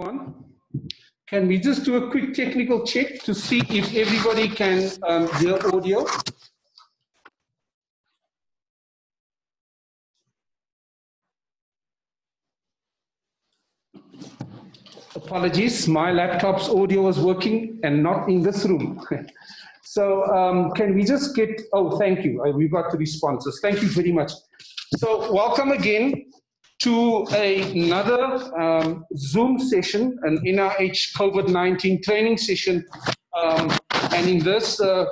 One, can we just do a quick technical check to see if everybody can um, hear audio? Apologies, my laptop's audio was working and not in this room. so um, can we just get, oh, thank you. Uh, we got the responses. Thank you very much. So welcome again to another um, Zoom session, an NIOH COVID-19 training session. Um, and in this uh,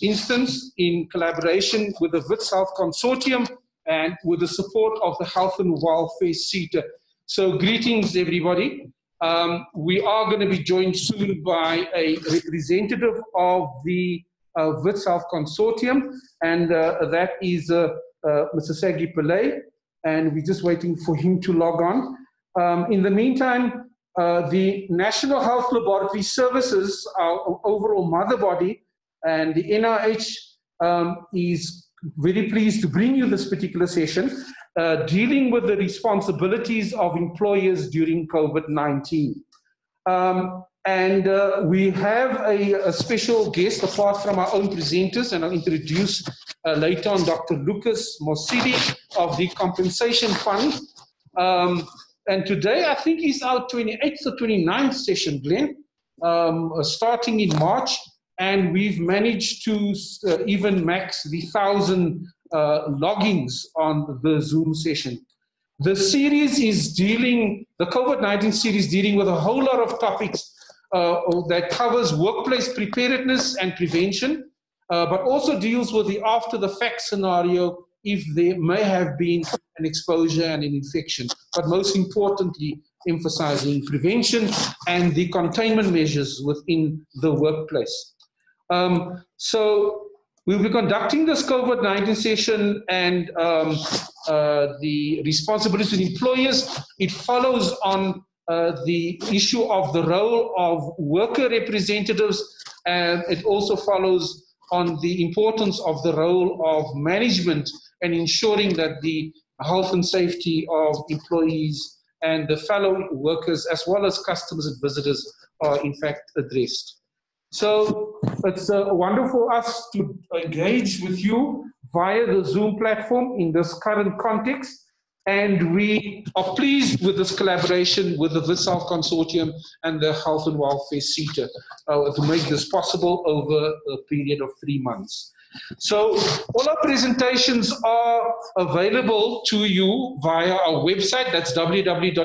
instance, in collaboration with the Wits Health Consortium and with the support of the Health and Welfare SETA. So greetings, everybody. Um, we are going to be joined soon by a representative of the uh, Wits Health Consortium, and uh, that is uh, uh, Mr. Sergey Pillay and we're just waiting for him to log on. Um, in the meantime, uh, the National Health Laboratory Services, our overall mother body, and the NIOH um, is very pleased to bring you this particular session uh, dealing with the responsibilities of employers during COVID-19. Um, and uh, we have a, a, special guest apart from our own presenters, and I'll introduce later on Dr. Lucas Mosidi of the Compensation Fund. Um, and today I think is our 28th or 29th session, Glenn, um, uh, starting in March. And we've managed to uh, even max the thousand uh, logins on the Zoom session. The series is dealing, the COVID-19 series dealing with a whole lot of topics uh, that covers workplace preparedness and prevention, uh, but also deals with the after the fact scenario if there may have been an exposure and an infection, but most importantly, emphasizing prevention and the containment measures within the workplace. Um, so we'll be conducting this COVID-19 session and um, uh, the responsibilities of employers. It follows on uh, the issue of the role of worker representatives, and it also follows on the importance of the role of management and ensuring that the health and safety of employees and the fellow workers, as well as customers and visitors, are in fact addressed. So it's uh, wonderful us to engage with you via the Zoom platform in this current context. And we are pleased with this collaboration with the Wits Consortium and the Health and Welfare SETA uh, to make this possible over a period of three months. So all our presentations are available to you via our website, that's www.nioh.ac.za.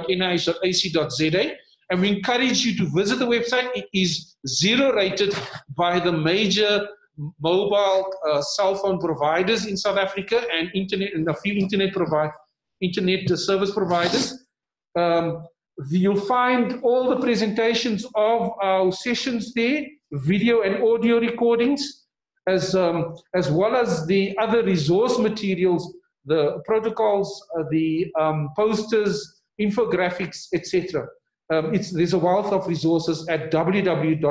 And we encourage you to visit the website. It is zero rated by the major mobile uh, cell phone providers in South Africa and internet and a few internet providers internet service providers. Um, you'll find all the presentations of our sessions there, video and audio recordings, as, um, as well as the other resource materials, the protocols, uh, the um, posters, infographics, etc. Um, there's a wealth of resources at www.nioh.ac.za.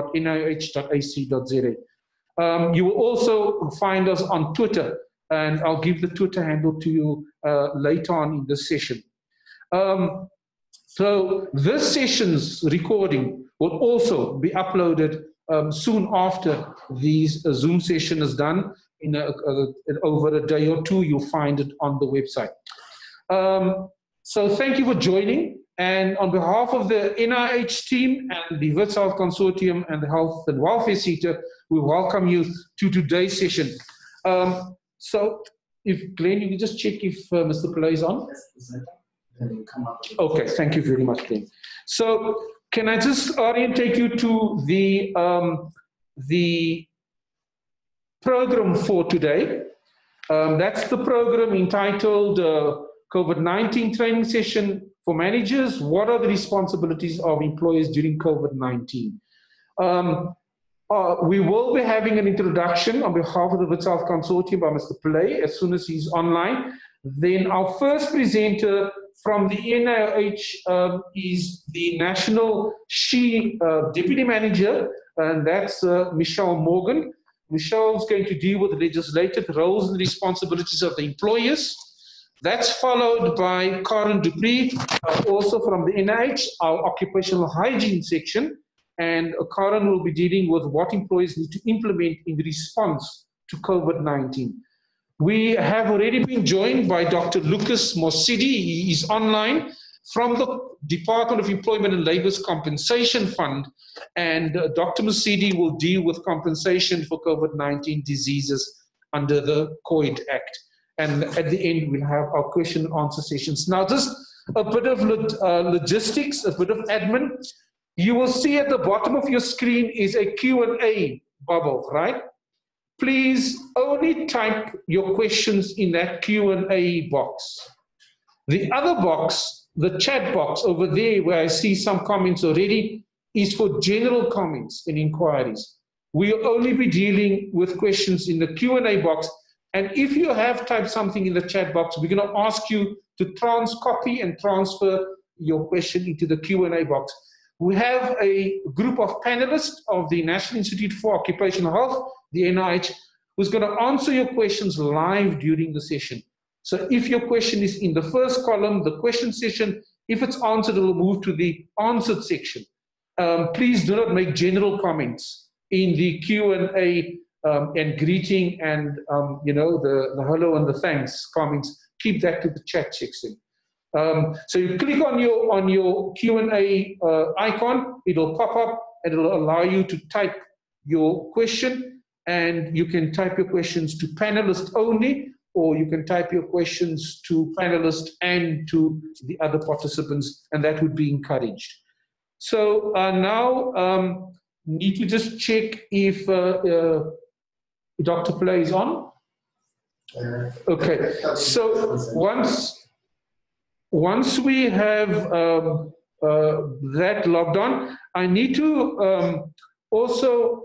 Um, you will also find us on Twitter and I'll give the Twitter handle to you uh, later on in this session. Um, so this session's recording will also be uploaded um, soon after this uh, Zoom session is done. In a, a, over a day or two, you'll find it on the website. Um, so thank you for joining. And on behalf of the NIOH team and the Wits Health Consortium and the Health and Welfare Center, we welcome you to today's session. Um, so if Glenn, you can just check if uh, Mr. Pillay is on. Okay, thank you very much, Glenn. So can I just orientate you to the, um, the program for today? Um, that's the program entitled uh, COVID-19 training session for managers. What are the responsibilities of employers during COVID-19? Um, uh, we will be having an introduction on behalf of the Wits Consortium by Mr. Pillay as soon as he's online. Then our first presenter from the NIOH um, is the National SHE uh, Deputy Manager, and that's uh, Michelle Morgan. Michelle is going to deal with the legislative roles and responsibilities of the employers. That's followed by Karen du Preez, also from the NIOH, our occupational hygiene section. And Karen will be dealing with what employees need to implement in response to COVID 19. We have already been joined by Dr. Lucas Mosidi. He is online from the Department of Employment and Labor's Compensation Fund. And uh, Dr. Mosidi will deal with compensation for COVID 19 diseases under the COID Act. And at the end, we'll have our question and answer sessions. Now, just a bit of uh, logistics, a bit of admin. You will see at the bottom of your screen is a Q&A bubble, right? Please only type your questions in that Q&A box. The other box, the chat box over there where I see some comments already, is for general comments and inquiries. We'll only be dealing with questions in the Q&A box. And if you have typed something in the chat box, we're going to ask you to trans copy and transfer your question into the Q&A box. We have a group of panelists of the National Institute for Occupational Health, the NIOH, who's going to answer your questions live during the session. So if your question is in the first column, the question session, if it's answered, it will move to the answered section. Um, please do not make general comments in the Q&A um, and greeting and, um, you know, the, the hello and the thanks comments. Keep that to the chat section. Um, so you click on your on your Q&A uh, icon, it'll pop up and it'll allow you to type your question and you can type your questions to panelists only or you can type your questions to panelists and to the other participants and that would be encouraged. So uh, now um, need to just check if uh, uh, Dr. Play is on. Okay, so once once we have um, uh, that logged on, I need to um, also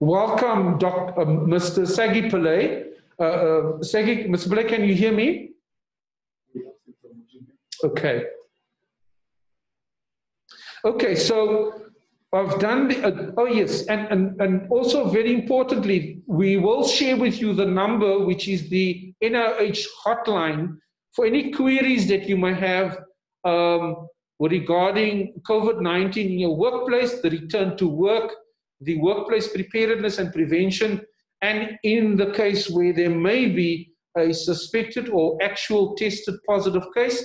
welcome Dr. Uh, Mr. Sagi Pillay. Uh, uh, Sagi, Mr. Pillay, can you hear me? Okay. Okay, so I've done the, uh, oh yes, and, and, and also very importantly, we will share with you the number, which is the NIOH hotline for any queries that you might have um, regarding COVID-19 in your workplace, the return to work, the workplace preparedness and prevention, and in the case where there may be a suspected or actual tested positive case,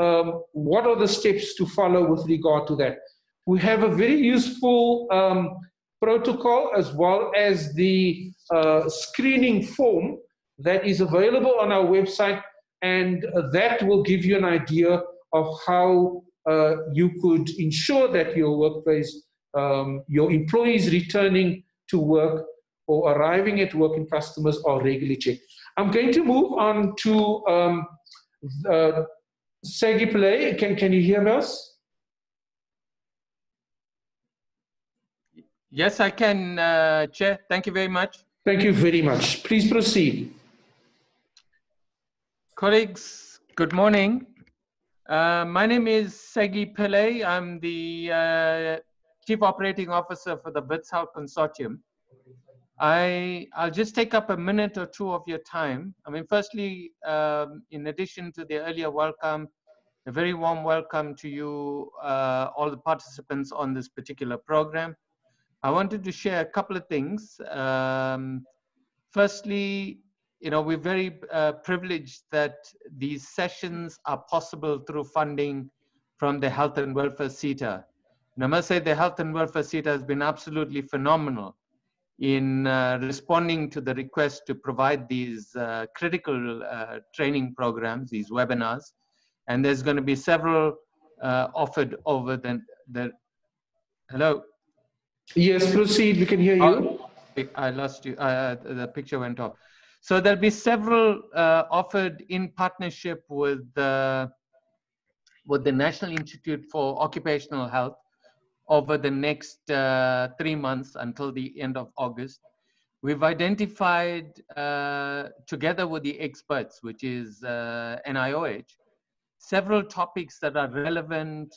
um, what are the steps to follow with regard to that? We have a very useful um, protocol as well as the uh, screening form that is available on our website, and that will give you an idea of how uh, you could ensure that your workplace, um, your employees returning to work or arriving at work and customers are regularly checked. I'm going to move on to um, uh, can, can you hear us? Yes, I can, uh, Chair. Thank you very much. Thank you very much. Please proceed. Colleagues, good morning. Uh, my name is Segi Pillay. I'm the uh, Chief Operating Officer for the Wits Consortium. I, I'll just take up a minute or two of your time. I mean, firstly, um, in addition to the earlier welcome, a very warm welcome to you, uh, all the participants on this particular program. I wanted to share a couple of things. Um, firstly, you know, we're very uh, privileged that these sessions are possible through funding from the Health and Welfare SETA. And I must say the Health and Welfare SETA has been absolutely phenomenal in uh, responding to the request to provide these uh, critical uh, training programs, these webinars. And there's going to be several uh, offered over the, the, hello? Yes, proceed, we can hear you. Oh, I lost you, uh, the picture went off. So there'll be several uh, offered in partnership with, the, with the National Institute for Occupational Health over the next uh, three months until the end of August. We've identified, uh, together with the experts, which is uh, NIOH, several topics that are relevant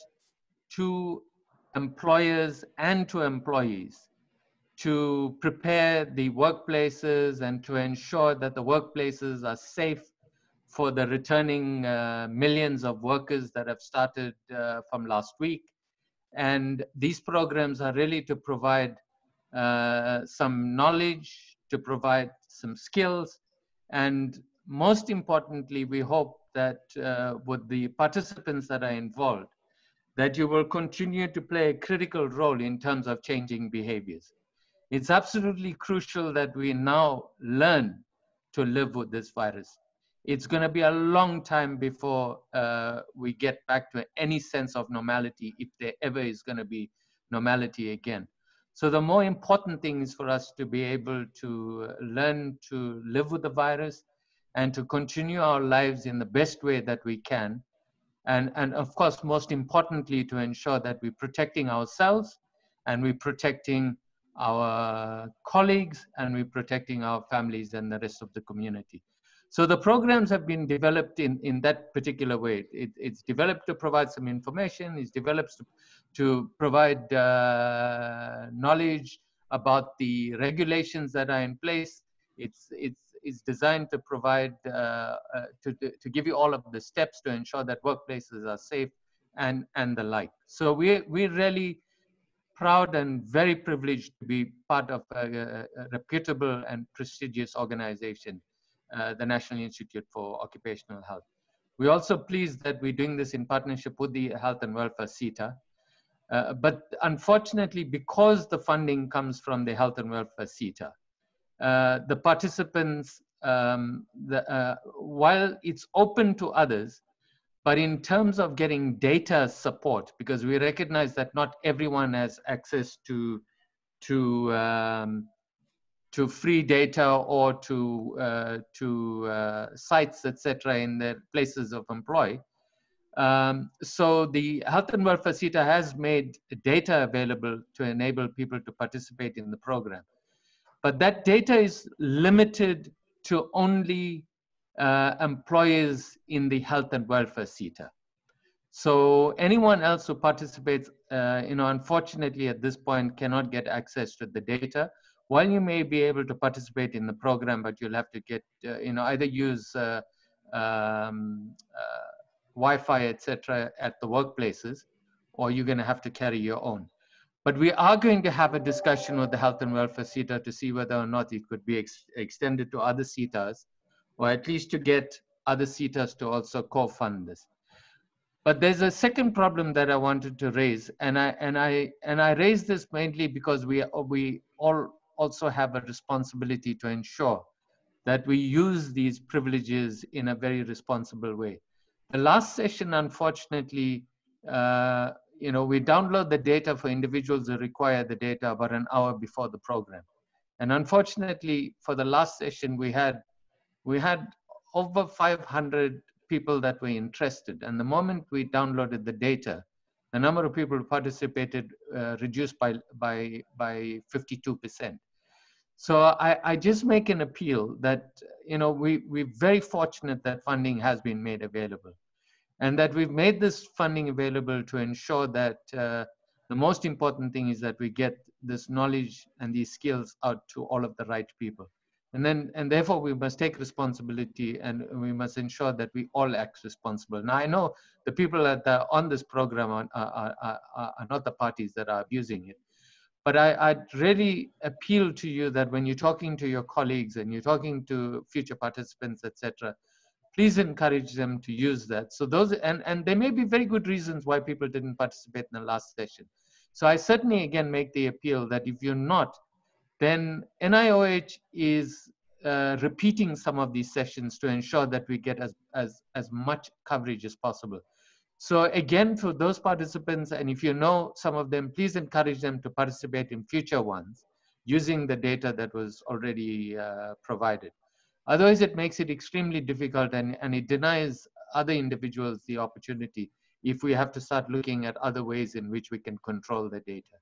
to employers and to employees. To prepare the workplaces and to ensure that the workplaces are safe for the returning uh, millions of workers that have started uh, from last week. And these programs are really to provide uh, some knowledge, to provide some skills, and most importantly, we hope that uh, with the participants that are involved, that you will continue to play a critical role in terms of changing behaviors. It's absolutely crucial that we now learn to live with this virus. It's going to be a long time before uh, we get back to any sense of normality, if there ever is going to be normality again. So the more important thing is for us to be able to learn to live with the virus and to continue our lives in the best way that we can. And, and of course, most importantly, to ensure that we're protecting ourselves and we're protecting our colleagues and we're protecting our families and the rest of the community. So the programs have been developed in, in that particular way. It, it's developed to provide some information, it's developed to, to provide uh, knowledge about the regulations that are in place. It's, it's is designed to provide, uh, uh, to, to give you all of the steps to ensure that workplaces are safe and, and the like. So we, we're really proud and very privileged to be part of a, a reputable and prestigious organization, uh, the National Institute for Occupational Health. We're also pleased that we're doing this in partnership with the Health and Welfare SETA. Uh, but unfortunately, because the funding comes from the Health and Welfare SETA, uh, the participants, um, the, uh, while it's open to others, but in terms of getting data support, because we recognize that not everyone has access to to um, to free data or to uh, to uh, sites, etc., in their places of employ. Um, so the Health and Welfare SETA has made data available to enable people to participate in the program. But that data is limited to only uh, employers in the health and welfare SETA. So anyone else who participates, uh, you know, unfortunately at this point cannot get access to the data. While you may be able to participate in the program, but you'll have to get, uh, you know, either use uh, um, uh, Wi-Fi, etc., at the workplaces, or you're going to have to carry your own. But we are going to have a discussion with the Health and Welfare SETA to see whether or not it could be ex extended to other SETAs, or at least to get other SETAs to also co-fund this. But there's a second problem that I wanted to raise, and I and I and I raise this mainly because we we all also have a responsibility to ensure that we use these privileges in a very responsible way. The last session, unfortunately, uh, you know, we download the data for individuals who require the data about an hour before the program. And unfortunately, for the last session, we had we had over 500 people that were interested. And the moment we downloaded the data, the number of people who participated uh, reduced by by by 52%. So I, I just make an appeal that you know we we're very fortunate that funding has been made available and that we've made this funding available to ensure that uh, the most important thing is that we get this knowledge and these skills out to all of the right people and then and therefore we must take responsibility and we must ensure that we all act responsible now i know the people that are on this program are, are, are, are not the parties that are abusing it but I, I'd really appeal to you that when you're talking to your colleagues and you're talking to future participants, etc., please encourage them to use that. So those, and, and there may be very good reasons why people didn't participate in the last session. So I certainly again make the appeal that if you're not, then NIOH is uh, repeating some of these sessions to ensure that we get as, as, as much coverage as possible. So again, for those participants, and if you know some of them, please encourage them to participate in future ones using the data that was already uh, provided. Otherwise, it makes it extremely difficult and, and it denies other individuals the opportunity if we have to start looking at other ways in which we can control the data.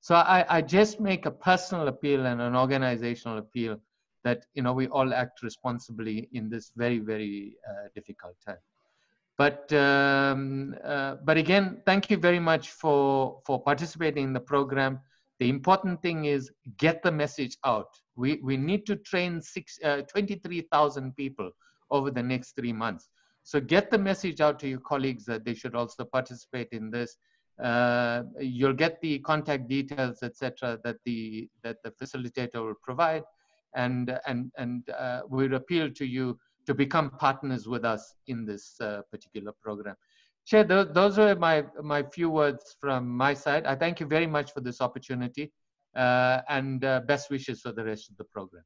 So I, I just make a personal appeal and an organizational appeal that you know we all act responsibly in this very very uh, difficult time. But um, uh, but again, thank you very much for for participating in the program. The important thing is get the message out. We, we need to train six, uh, 23,000 people over the next three months. So get the message out to your colleagues that they should also participate in this. Uh, you'll get the contact details, etc., that the that the facilitator will provide, and and and uh, we'd appeal to you to become partners with us in this uh, particular program. Chair, those, those are my my few words from my side. I thank you very much for this opportunity, uh, and uh, best wishes for the rest of the program.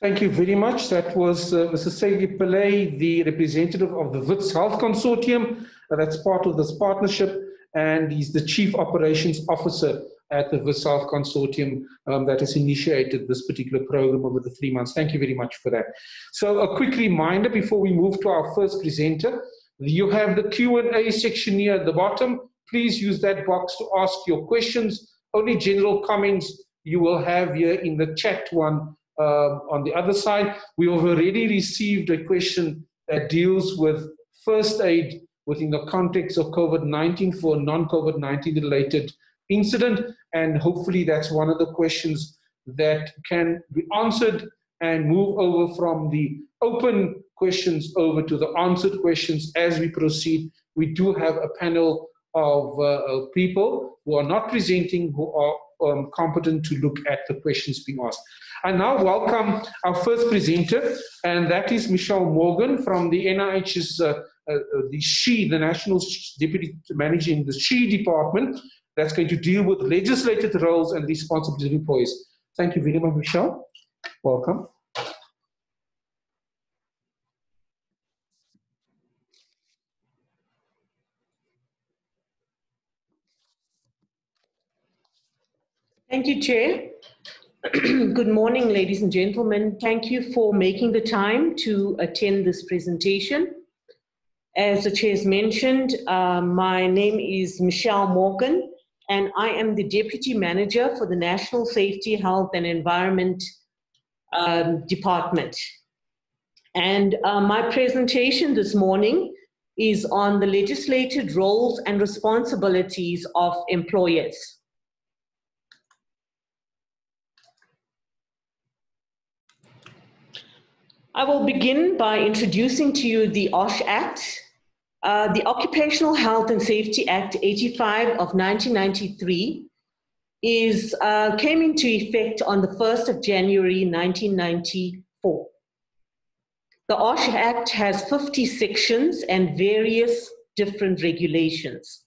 Thank you very much. That was uh, Mr. Segi Pillay, the representative of the WITS Health Consortium. Uh, that's part of this partnership, and he's the Chief Operations Officer at the WITS Consortium um, that has initiated this particular program over the three months. Thank you very much for that. So a quick reminder before we move to our first presenter. You have the Q&A section here at the bottom. Please use that box to ask your questions. Only general comments you will have here in the chat one uh, on the other side, we have already received a question that deals with first aid within the context of COVID-19 for a non-COVID-19 related incident. And hopefully that's one of the questions that can be answered and move over from the open questions over to the answered questions as we proceed. We do have a panel of uh, people who are not presenting, who are um, competent to look at the questions being asked. I now welcome our first presenter, and that is Michelle Morgan from the NIOH's, uh, Uh, uh, the SHE, the National Deputy Managing the SHE Department, that's going to deal with legislated roles and responsibilities of employees. Thank you very much, Michelle. Welcome. Thank you, Chair. Good morning, ladies and gentlemen. Thank you for making the time to attend this presentation. As the Chair has mentioned, uh, my name is Michelle Morgan, and I am the Deputy Manager for the National Safety, Health and Environment um, Department. And uh, my presentation this morning is on the legislated roles and responsibilities of employers. I will begin by introducing to you the OSH Act, uh, the Occupational Health and Safety Act 85 of 1993 is, uh, came into effect on the 1st of January 1994. The OSH Act has 50 sections and various different regulations.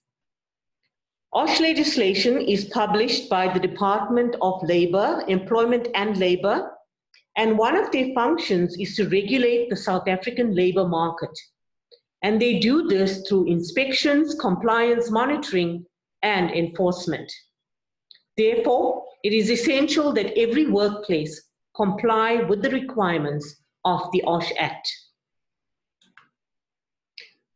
OSH legislation is published by the Department of Labor, Employment and Labor, and one of their functions is to regulate the South African labor market. And they do this through inspections, compliance monitoring, and enforcement. Therefore, it is essential that every workplace comply with the requirements of the OSH Act.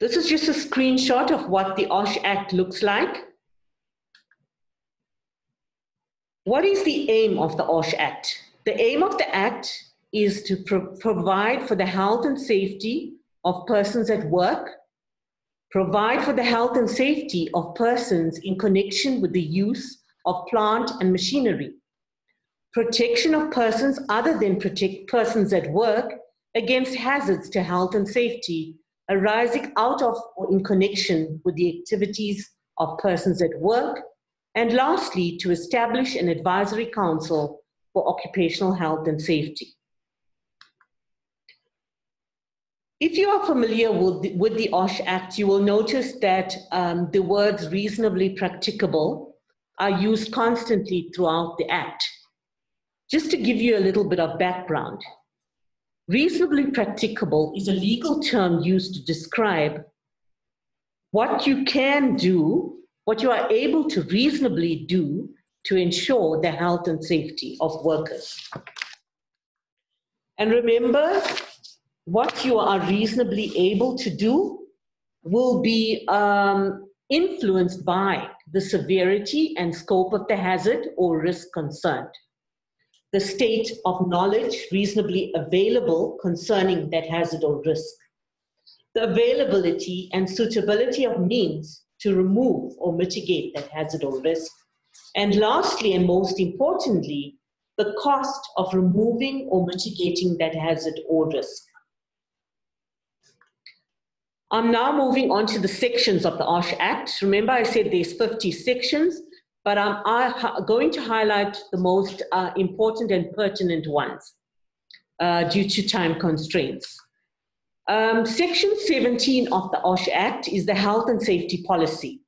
This is just a screenshot of what the OSH Act looks like. What is the aim of the OSH Act? The aim of the Act is to pro provide for the health and safety of persons at work, provide for the health and safety of persons in connection with the use of plant and machinery, protection of persons other than protect persons at work against hazards to health and safety arising out of or in connection with the activities of persons at work, and lastly, to establish an advisory council for occupational health and safety. If you are familiar with the, with the OSH Act, you will notice that um, the words reasonably practicable are used constantly throughout the Act. Just to give you a little bit of background, reasonably practicable is a legal term used to describe what you can do, what you are able to reasonably do to ensure the health and safety of workers. And remember, what you are reasonably able to do will be um, influenced by the severity and scope of the hazard or risk concerned, the state of knowledge reasonably available concerning that hazard or risk, the availability and suitability of means to remove or mitigate that hazard or risk, And lastly, and most importantly, the cost of removing or mitigating that hazard or risk. I'm now moving on to the sections of the OSH Act. Remember, I said there's 50 sections, but I'm going to highlight the most uh, important and pertinent ones uh, due to time constraints. Um, Section 17 of the OSH Act is the health and safety policy.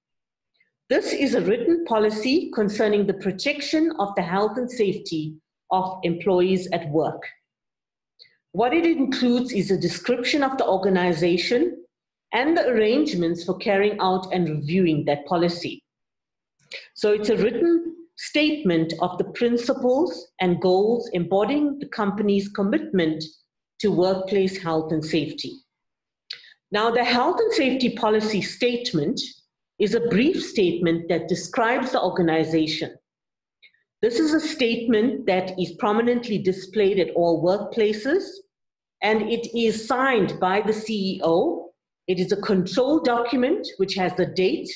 This is a written policy concerning the protection of the health and safety of employees at work. What it includes is a description of the organization and the arrangements for carrying out and reviewing that policy. So it's a written statement of the principles and goals embodying the company's commitment to workplace health and safety. Now, the health and safety policy statement is a brief statement that describes the organization. This is a statement that is prominently displayed at all workplaces, and it is signed by the CEO it is a control document which has the date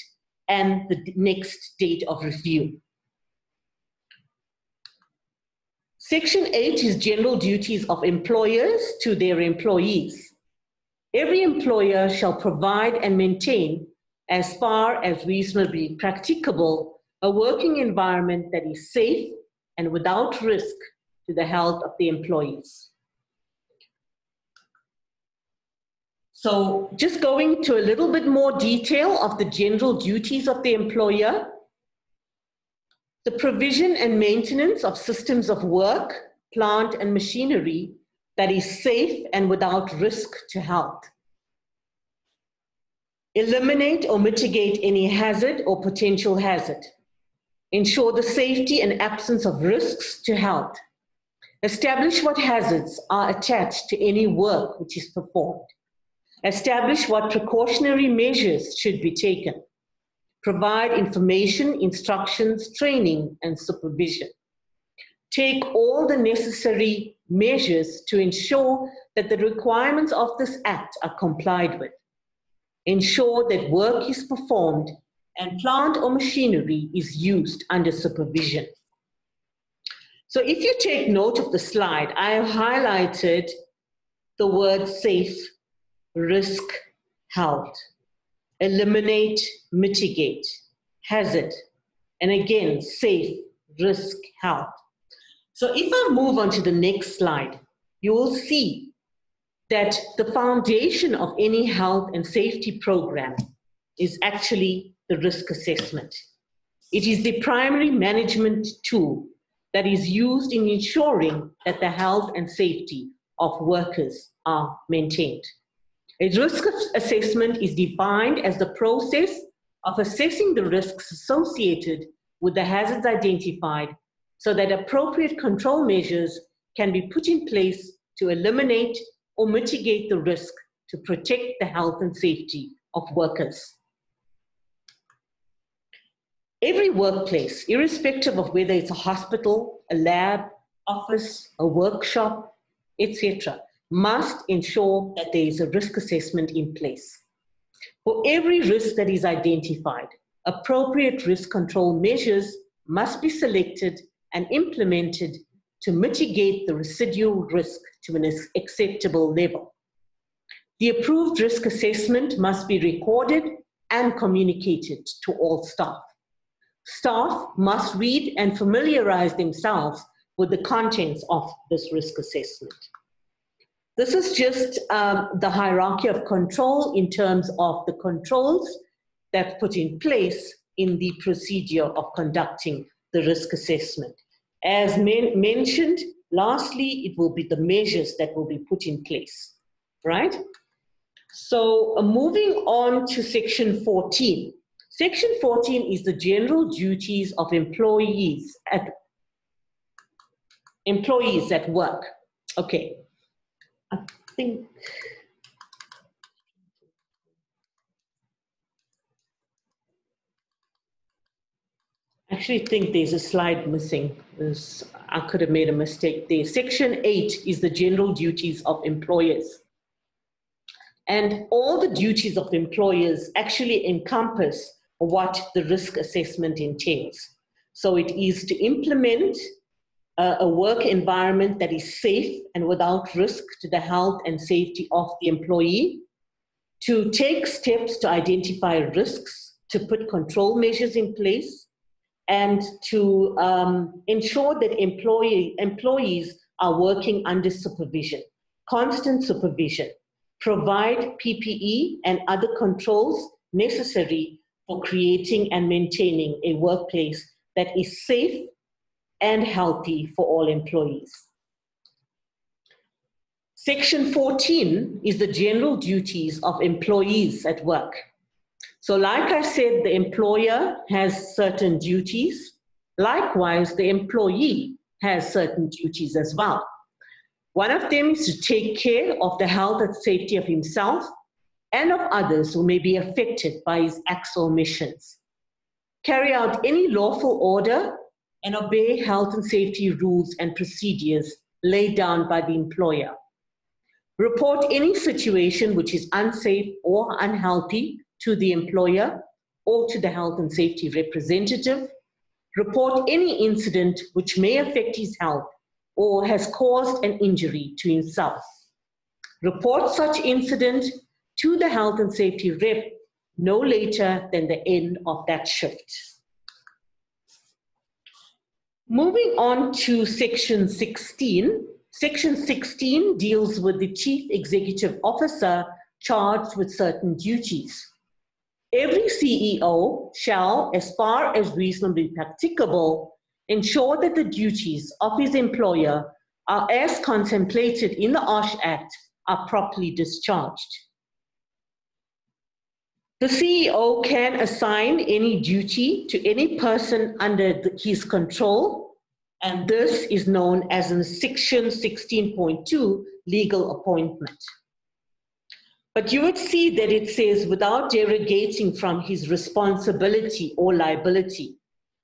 and the next date of review. Section 8 is general duties of employers to their employees. Every employer shall provide and maintain, as far as reasonably practicable, a working environment that is safe and without risk to the health of the employees. So just going to a little bit more detail of the general duties of the employer, the provision and maintenance of systems of work, plant and machinery that is safe and without risk to health. Eliminate or mitigate any hazard or potential hazard. Ensure the safety and absence of risks to health. Establish what hazards are attached to any work which is performed Establish what precautionary measures should be taken. Provide information, instructions, training, and supervision. Take all the necessary measures to ensure that the requirements of this Act are complied with. Ensure that work is performed and plant or machinery is used under supervision. So if you take note of the slide, I have highlighted the word safe risk, health, eliminate, mitigate, hazard, and again, safe, risk, health. So if I move on to the next slide, you will see that the foundation of any health and safety program is actually the risk assessment. It is the primary management tool that is used in ensuring that the health and safety of workers are maintained. A risk assessment is defined as the process of assessing the risks associated with the hazards identified so that appropriate control measures can be put in place to eliminate or mitigate the risk to protect the health and safety of workers. Every workplace, irrespective of whether it's a hospital, a lab, office, a workshop, etc., must ensure that there is a risk assessment in place. For every risk that is identified, appropriate risk control measures must be selected and implemented to mitigate the residual risk to an acceptable level. The approved risk assessment must be recorded and communicated to all staff. Staff must read and familiarize themselves with the contents of this risk assessment. This is just um, the hierarchy of control in terms of the controls that put in place in the procedure of conducting the risk assessment. As men mentioned, lastly, it will be the measures that will be put in place, right? So uh, moving on to section 14. Section 14 is the general duties of employees at employees at work. Okay, I think actually think there's a slide missing. There's, I could have made a mistake there. Section 8 is the general duties of employers. And all the duties of employers actually encompass what the risk assessment entails. So it is to implement uh, a work environment that is safe and without risk to the health and safety of the employee, to take steps to identify risks, to put control measures in place, and to um, ensure that employee, employees are working under supervision, constant supervision, provide PPE and other controls necessary for creating and maintaining a workplace that is safe and healthy for all employees. Section 14 is the general duties of employees at work. So, like I said, the employer has certain duties. Likewise, the employee has certain duties as well. One of them is to take care of the health and safety of himself and of others who may be affected by his acts or omissions. Carry out any lawful order and obey health and safety rules and procedures laid down by the employer. Report any situation which is unsafe or unhealthy to the employer or to the health and safety representative. Report any incident which may affect his health or has caused an injury to himself. Report such incident to the health and safety rep no later than the end of that shift. Moving on to section 16. Section 16 deals with the chief executive officer charged with certain duties. Every CEO shall, as far as reasonably practicable, ensure that the duties of his employer are as contemplated in the OSH Act are properly discharged. The CEO can assign any duty to any person under the, his control, and this is known as in Section 16.2 legal appointment. But you would see that it says without derogating from his responsibility or liability.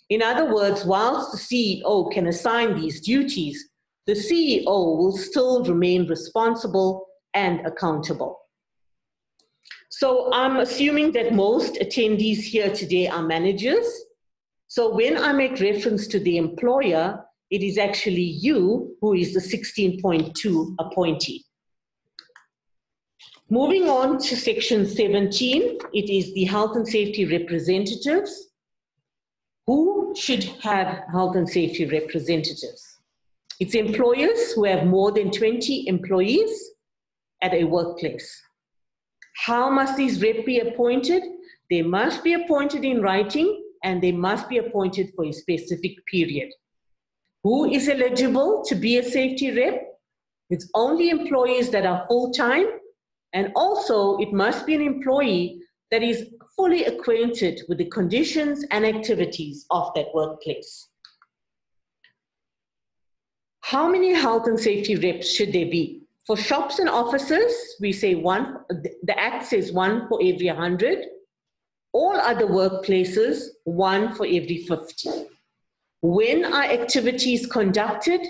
In other words, whilst the CEO can assign these duties, the CEO will still remain responsible and accountable. So I'm assuming that most attendees here today are managers. So when I make reference to the employer, it is actually you who is the 16.2 appointee. Moving on to section 17, it is the health and safety representatives. Who should have health and safety representatives? It's employers who have more than 20 employees at a workplace. How must these reps be appointed? They must be appointed in writing and they must be appointed for a specific period. Who is eligible to be a safety rep? It's only employees that are full time, and also it must be an employee that is fully acquainted with the conditions and activities of that workplace. How many health and safety reps should there be? For shops and offices, we say one, the Act says one for every 100. All other workplaces, one for every 50. When are activities conducted?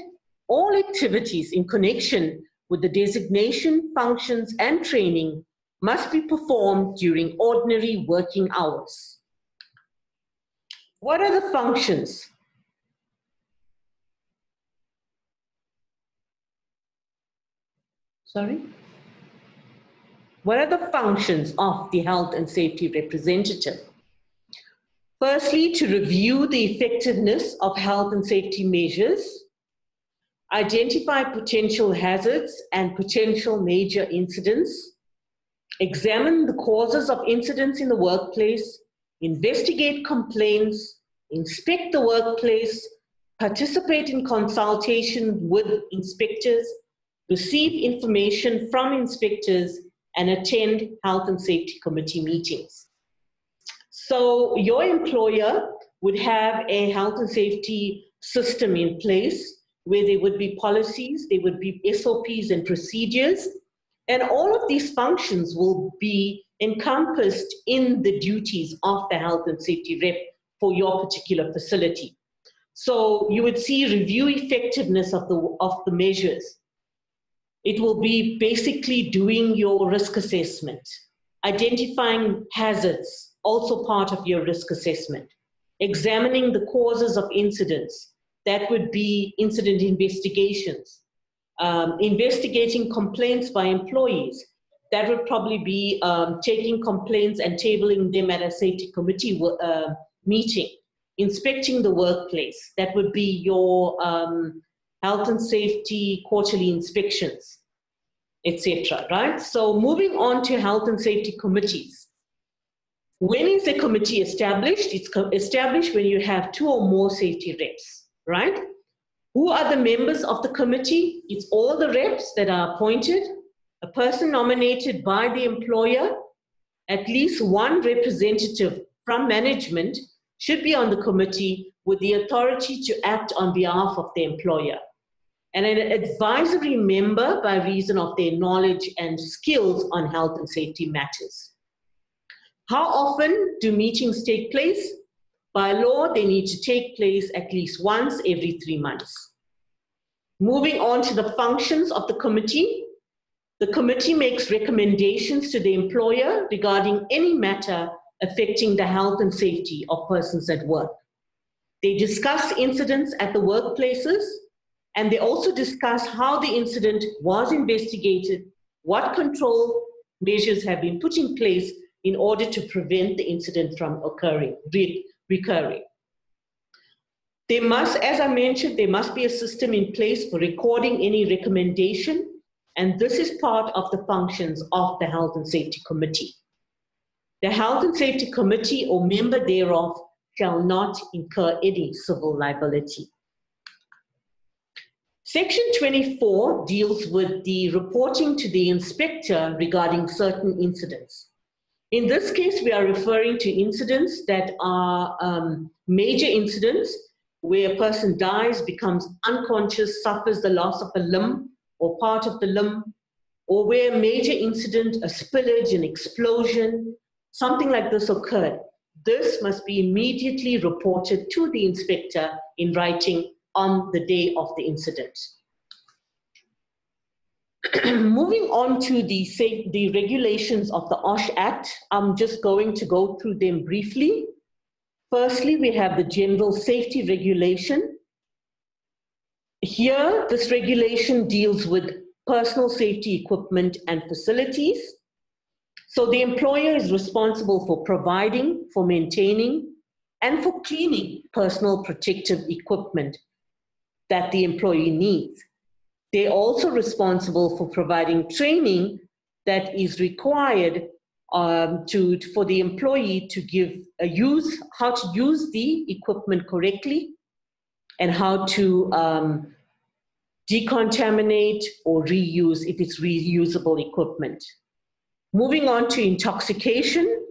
All activities in connection with the designation, functions, and training must be performed during ordinary working hours. What are the functions? Sorry? What are the functions of the health and safety representative? Firstly, to review the effectiveness of health and safety measures, identify potential hazards and potential major incidents, examine the causes of incidents in the workplace, investigate complaints, inspect the workplace, participate in consultation with inspectors, receive information from inspectors, and attend health and safety committee meetings. So your employer would have a health and safety system in place where there would be policies, there would be SOPs and procedures and all of these functions will be encompassed in the duties of the health and safety rep for your particular facility. So you would see review effectiveness of the, of the measures. It will be basically doing your risk assessment, identifying hazards, also part of your risk assessment, examining the causes of incidents. That would be incident investigations, um, investigating complaints by employees. That would probably be um, taking complaints and tabling them at a safety committee uh, meeting. Inspecting the workplace. That would be your um, health and safety quarterly inspections, etc. Right? So moving on to health and safety committees. When is a committee established? It's established when you have two or more safety reps, right? Who are the members of the committee? It's all the reps that are appointed, a person nominated by the employer, at least one representative from management should be on the committee with the authority to act on behalf of the employer, and an advisory member by reason of their knowledge and skills on health and safety matters. How often do meetings take place? By law, they need to take place at least once every three months. Moving on to the functions of the committee. The committee makes recommendations to the employer regarding any matter affecting the health and safety of persons at work. They discuss incidents at the workplaces, and they also discuss how the incident was investigated, what control measures have been put in place in order to prevent the incident from occurring, re recurring. There must, as I mentioned, there must be a system in place for recording any recommendation, and this is part of the functions of the Health and Safety Committee. The Health and Safety Committee or member thereof shall not incur any civil liability. Section 24 deals with the reporting to the inspector regarding certain incidents. In this case, we are referring to incidents that are um, major incidents where a person dies, becomes unconscious, suffers the loss of a limb or part of the limb, or where a major incident, a spillage, an explosion, something like this occurred. This must be immediately reported to the inspector in writing on the day of the incident. Moving on to the, the regulations of the OSH Act, I'm just going to go through them briefly. Firstly, we have the General Safety Regulation. Here, this regulation deals with personal safety equipment and facilities. So the employer is responsible for providing, for maintaining, and for cleaning personal protective equipment that the employee needs. They're also responsible for providing training that is required um, to, for the employee to give a use, how to use the equipment correctly and how to um, decontaminate or reuse if it's reusable equipment. Moving on to intoxication.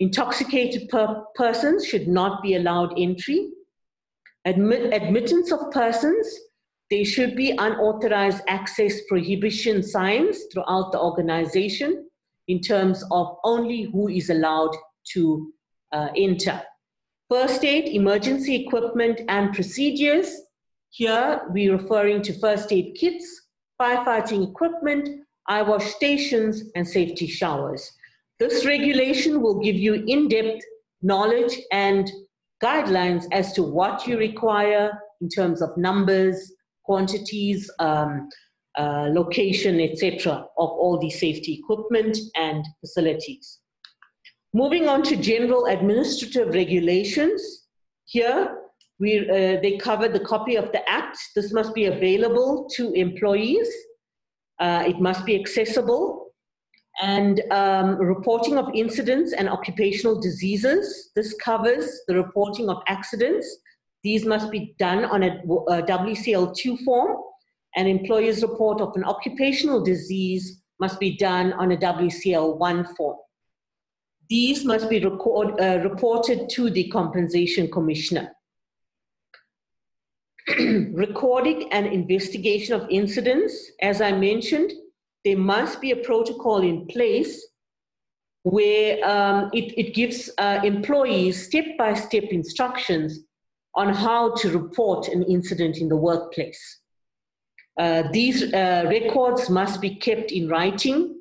Intoxicated per persons should not be allowed entry. Admit admittance of persons there should be unauthorized access prohibition signs throughout the organization in terms of only who is allowed to uh, enter. First aid, emergency equipment, and procedures. Here we're referring to first aid kits, firefighting equipment, eye wash stations, and safety showers. This regulation will give you in depth knowledge and guidelines as to what you require in terms of numbers, quantities, um, uh, location, etc., of all the safety equipment and facilities. Moving on to general administrative regulations. Here, we, uh, they cover the copy of the Act. This must be available to employees. Uh, it must be accessible. And um, reporting of incidents and occupational diseases. This covers the reporting of accidents, these must be done on a, a WCL2 form. An employer's report of an occupational disease must be done on a WCL1 form. These must be record, uh, reported to the Compensation Commissioner. Recording and investigation of incidents, as I mentioned, there must be a protocol in place where um, it, it, gives uh, employees step-by-step instructions on how to report an incident in the workplace. Uh, these uh, records must be kept in writing.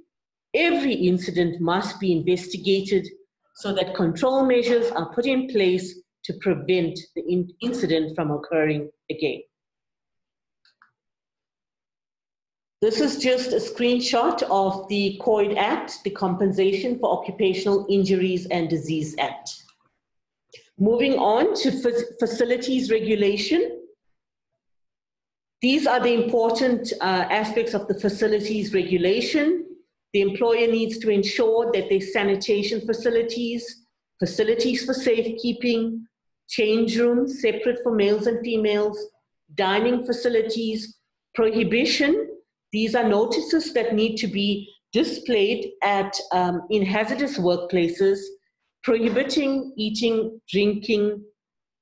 Every incident must be investigated so that control measures are put in place to prevent the in incident from occurring again. This is just a screenshot of the COID Act, the Compensation for Occupational Injuries and Disease Act. Moving on to facilities regulation. These are the important uh, aspects of the facilities regulation. The employer needs to ensure that their sanitation facilities, facilities for safekeeping, change rooms separate for males and females, dining facilities, prohibition these are notices that need to be displayed at, um, in hazardous workplaces, prohibiting eating, drinking,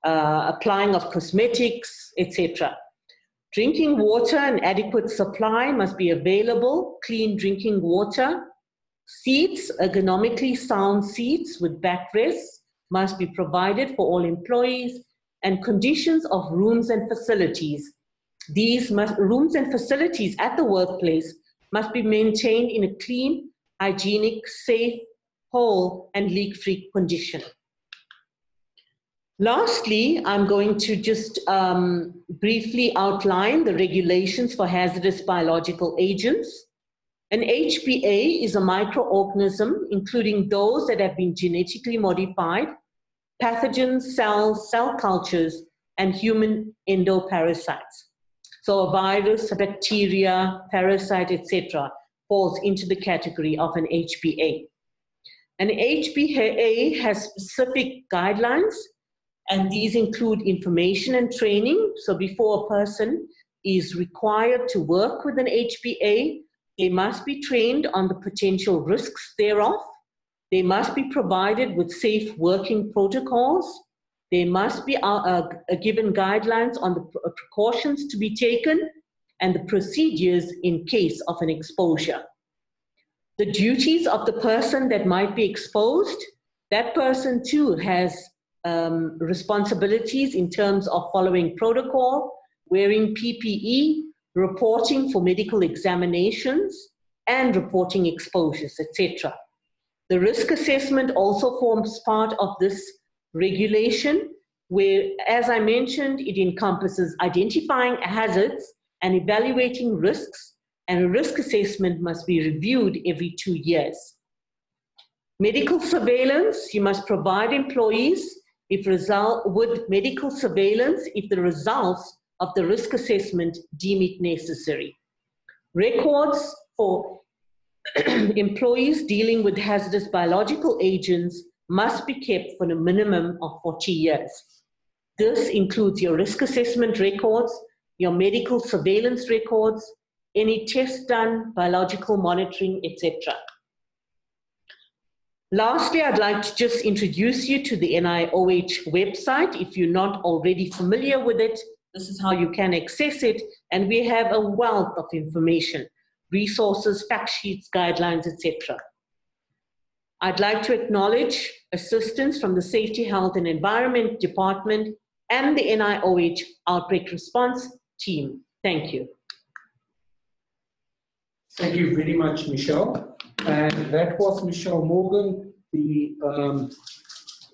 uh, applying of cosmetics, etc. Drinking water and adequate supply must be available, clean drinking water. Seats, ergonomically sound seats with backrests must be provided for all employees, and conditions of rooms and facilities these must, rooms and facilities at the workplace must be maintained in a clean, hygienic, safe, whole, and leak-free condition. Lastly, I'm going to just um, briefly outline the regulations for hazardous biological agents. An HBA is a microorganism, including those that have been genetically modified, pathogens, cells, cell cultures, and human endoparasites. So a virus, a bacteria, parasite, etc., falls into the category of an HBA. An HBA has specific guidelines, and these include information and training. So before a person is required to work with an HBA, they must be trained on the potential risks thereof. They must be provided with safe working protocols. There must be uh, uh, given guidelines on the uh, precautions to be taken and the procedures in case of an exposure. The duties of the person that might be exposed, that person too has um, responsibilities in terms of following protocol, wearing PPE, reporting for medical examinations, and reporting exposures, etc. The risk assessment also forms part of this regulation, where, as I mentioned, it encompasses identifying hazards and evaluating risks, and a risk assessment must be reviewed every two years. Medical surveillance, you must provide employees if result, with medical surveillance if the results of the risk assessment deem it necessary. Records for employees dealing with hazardous biological agents must be kept for a minimum of 40 years. This includes your risk assessment records, your medical surveillance records, any tests done, biological monitoring, etc. Lastly, I'd like to just introduce you to the NIOH website. If you're not already familiar with it, this is how you can access it. And we have a wealth of information, resources, fact sheets, guidelines, etc. I'd like to acknowledge assistance from the Safety, Health and Environment Department and the NIOH Outbreak Response Team. Thank you. Thank you very much, Michelle. And that was Michelle Morgan, the um,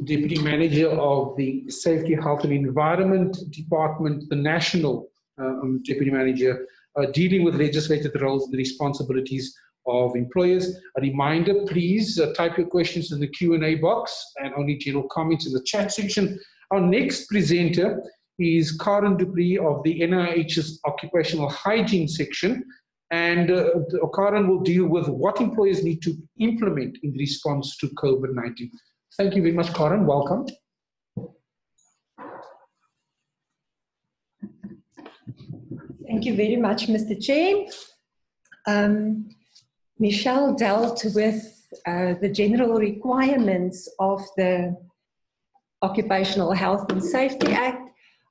Deputy Manager of the Safety, Health and Environment Department, the National um, Deputy Manager, uh, dealing with legislated roles and responsibilities of employers. A reminder, please uh, type your questions in the Q&A box and only general comments in the chat section. Our next presenter is Karen du Preez of the NIOH's Occupational Hygiene section. And uh, Karen will deal with what employers need to implement in response to COVID-19. Thank you very much, Karen. Welcome. Thank you very much, Mr. Chair. Um, Michelle dealt with uh, the general requirements of the Occupational Health and Safety Act.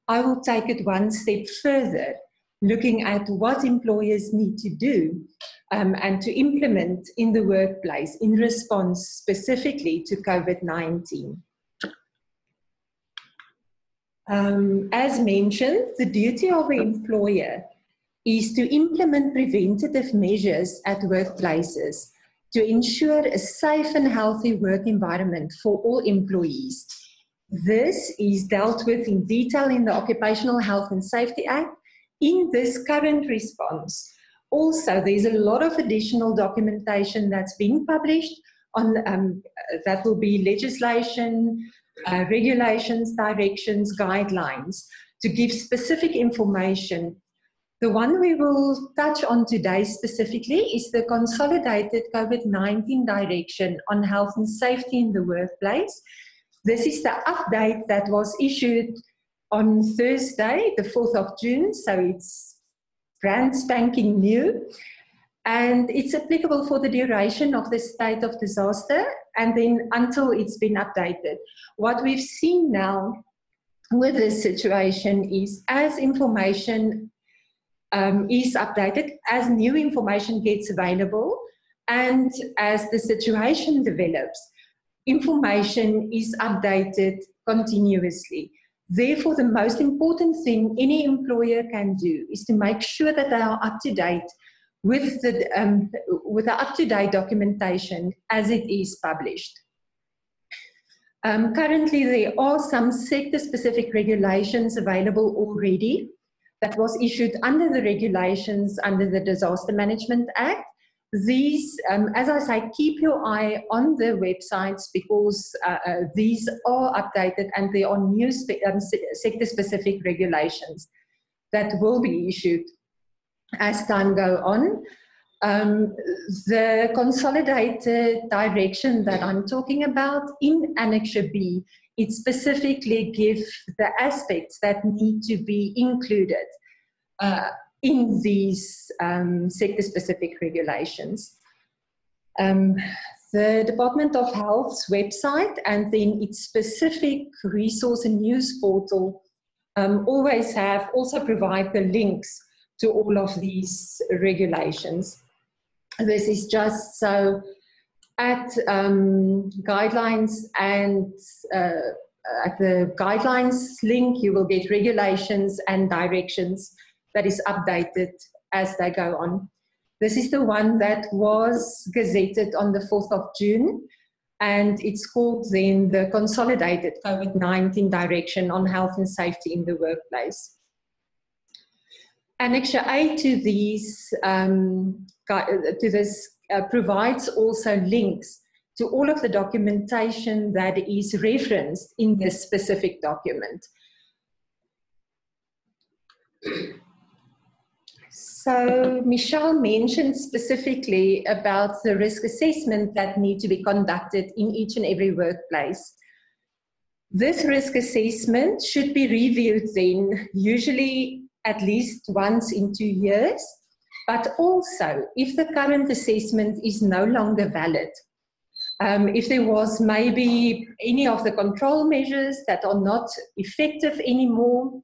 I will take it one step further, looking at what employers need to do um, and to implement in the workplace in response specifically to COVID 19. Um, as mentioned, the duty of the employer is to implement preventative measures at workplaces to ensure a safe and healthy work environment for all employees, This is dealt with in detail in the Occupational Health and Safety Act. In this current response, also there's a lot of additional documentation that's being published on um, that will be legislation, uh, regulations, directions, guidelines to give specific information. The one we will touch on today specifically is the consolidated COVID 19 direction on health and safety in the workplace. This is the update that was issued on Thursday, the 4th of June, so it's brand spanking new. And it's applicable for the duration of the state of disaster and then until it's been updated. What we've seen now with this situation is as information um, is updated, as new information gets available, and as the situation develops, information is updated continuously. Therefore, the most important thing any employer can do is to make sure that they are up to date with the, um, with the up-to-date documentation as it is published. Um, currently, there are some sector-specific regulations available already that was issued under the regulations under the Disaster Management Act. These, um, as I say, keep your eye on the websites because uh, uh, these are updated and there are new spe um, sector-specific regulations that will be issued as time go on. Um, the consolidated direction that I'm talking about in Annexure B, it specifically gives the aspects that need to be included uh, in these um, sector-specific regulations. Um, the Department of Health's website and then its specific resource and news portal um, always have also provide the links to all of these regulations. This is just so at um, guidelines and uh, at the guidelines link, you will get regulations and directions that is updated as they go on. This is the one that was gazetted on the 4th of June, and it's called then the Consolidated COVID 19 Direction on Health and Safety in the Workplace. Annexure A to these um, to this uh, provides also links to all of the documentation that is referenced in this specific document. So Michelle mentioned specifically about the risk assessment that need to be conducted in each and every workplace. This risk assessment should be reviewed then, usually at least once in two years, but also if the current assessment is no longer valid, um, if there was maybe any of the control measures that are not effective anymore,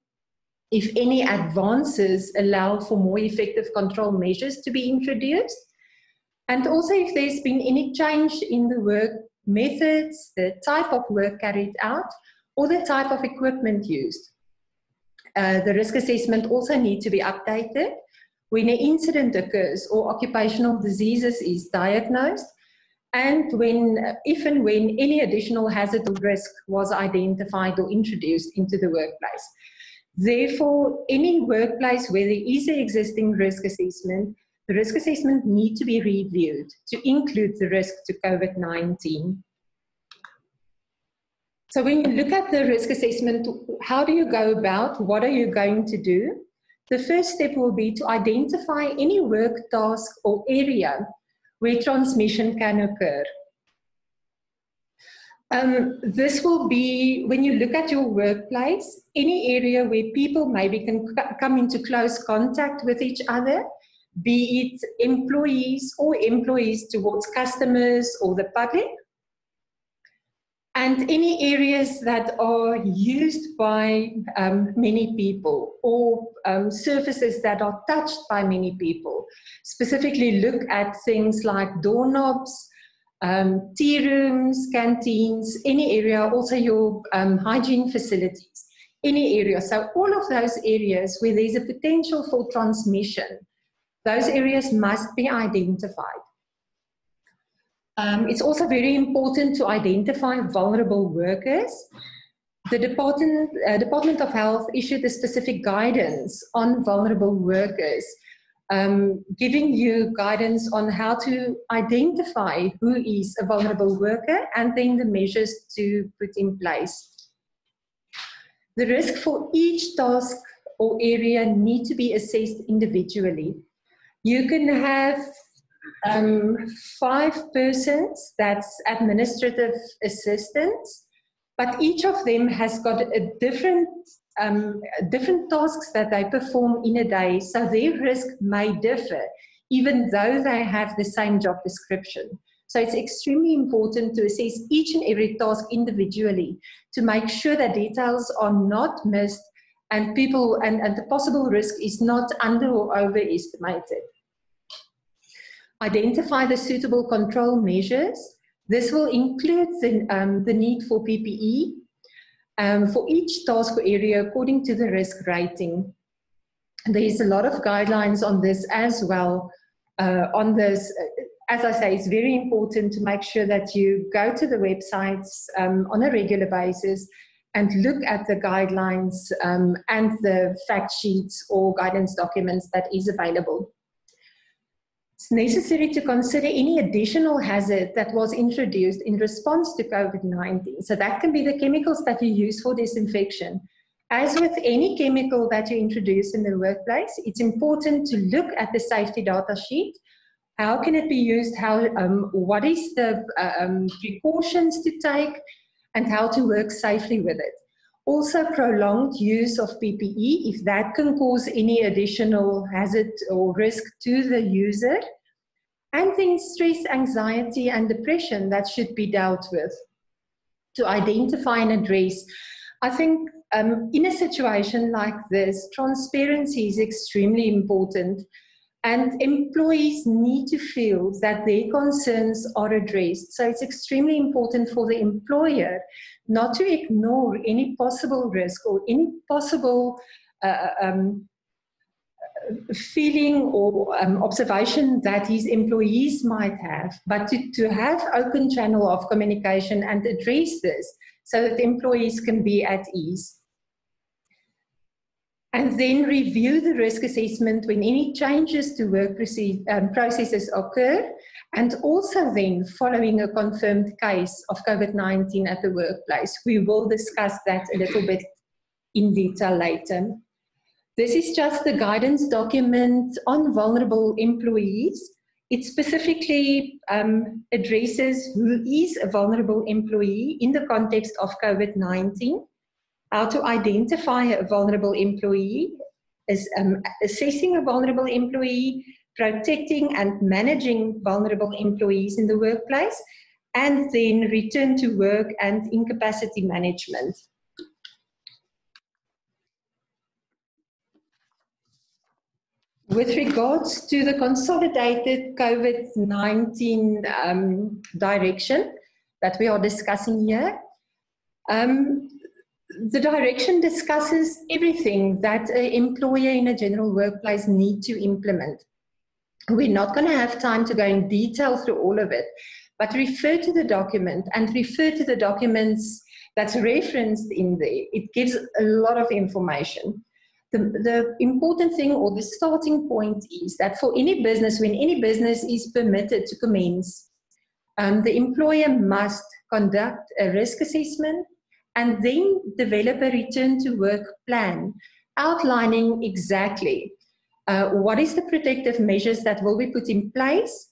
if any advances allow for more effective control measures to be introduced, and also if there's been any change in the work methods, the type of work carried out, or the type of equipment used. Uh, the risk assessment also need to be updated when an incident occurs or occupational diseases is diagnosed and when, if and when any additional hazard or risk was identified or introduced into the workplace. Therefore, any workplace where there is an existing risk assessment, the risk assessment need to be reviewed to include the risk to COVID-19. So when you look at the risk assessment, how do you go about? What are you going to do? The first step will be to identify any work task or area where transmission can occur. Um, this will be when you look at your workplace, any area where people maybe can come into close contact with each other, be it employees or employees towards customers or the public, and any areas that are used by um, many people or um, surfaces that are touched by many people. Specifically, look at things like doorknobs, um, tea rooms, canteens, any area, also your um, hygiene facilities, any area. So, all of those areas where there's a potential for transmission, those areas must be identified. Um, it's also very important to identify vulnerable workers. the Department, uh, Department of Health issued a specific guidance on vulnerable workers, um, giving you guidance on how to identify who is a vulnerable worker and then the measures to put in place. The risk for each task or area need to be assessed individually. You can have um, five persons, that's administrative assistants, but each of them has got a different um, different tasks that they perform in a day, so their risk may differ, even though they have the same job description. So it's extremely important to assess each and every task individually to make sure that details are not missed and people and, and the possible risk is not under or overestimated. Identify the suitable control measures this will include the, um, the need for PPE um, for each task or area according to the risk rating. There's a lot of guidelines on this as well. Uh, on this, as I say, it's very important to make sure that you go to the websites um, on a regular basis and look at the guidelines um, and the fact sheets or guidance documents that is available. It's necessary to consider any additional hazard that was introduced in response to COVID 19. So, that can be the chemicals that you use for disinfection. As with any chemical that you introduce in the workplace, it's important to look at the safety data sheet. How can it be used? How, um, what is the uh, um, precautions to take? And how to work safely with it. Also, prolonged use of PPE, if that can cause any additional hazard or risk to the user. And then stress, anxiety, and depression that should be dealt with to identify and address. I think um, in a situation like this, transparency is extremely important. And employees need to feel that their concerns are addressed. So it's extremely important for the employer not to ignore any possible risk or any possible uh, um, feeling or um, observation that his employees might have, but to, to have open channel of communication and address this so that employees can be at ease and then review the risk assessment when any changes to work um, processes occur, and also then following a confirmed case of COVID 19 at the workplace. We will discuss that a little bit in detail later. This is just the guidance document on vulnerable employees. It specifically um, addresses who is a vulnerable employee in the context of COVID 19 how to identify a vulnerable employee, um, assessing a vulnerable employee, protecting and managing vulnerable employees in the workplace, and then return to work and incapacity management. With regards to the consolidated COVID 19 um, direction that we are discussing here, um, the direction discusses everything that an employer in a general workplace need to implement. We're not going to have time to go in detail through all of it, but refer to the document and refer to the documents that's referenced in there. It gives a lot of information. The, the important thing or the starting point is that for any business, when any business is permitted to commence, um, the employer must conduct a risk assessment and then develop a return to work plan outlining exactly uh, what is the protective measures that will be put in place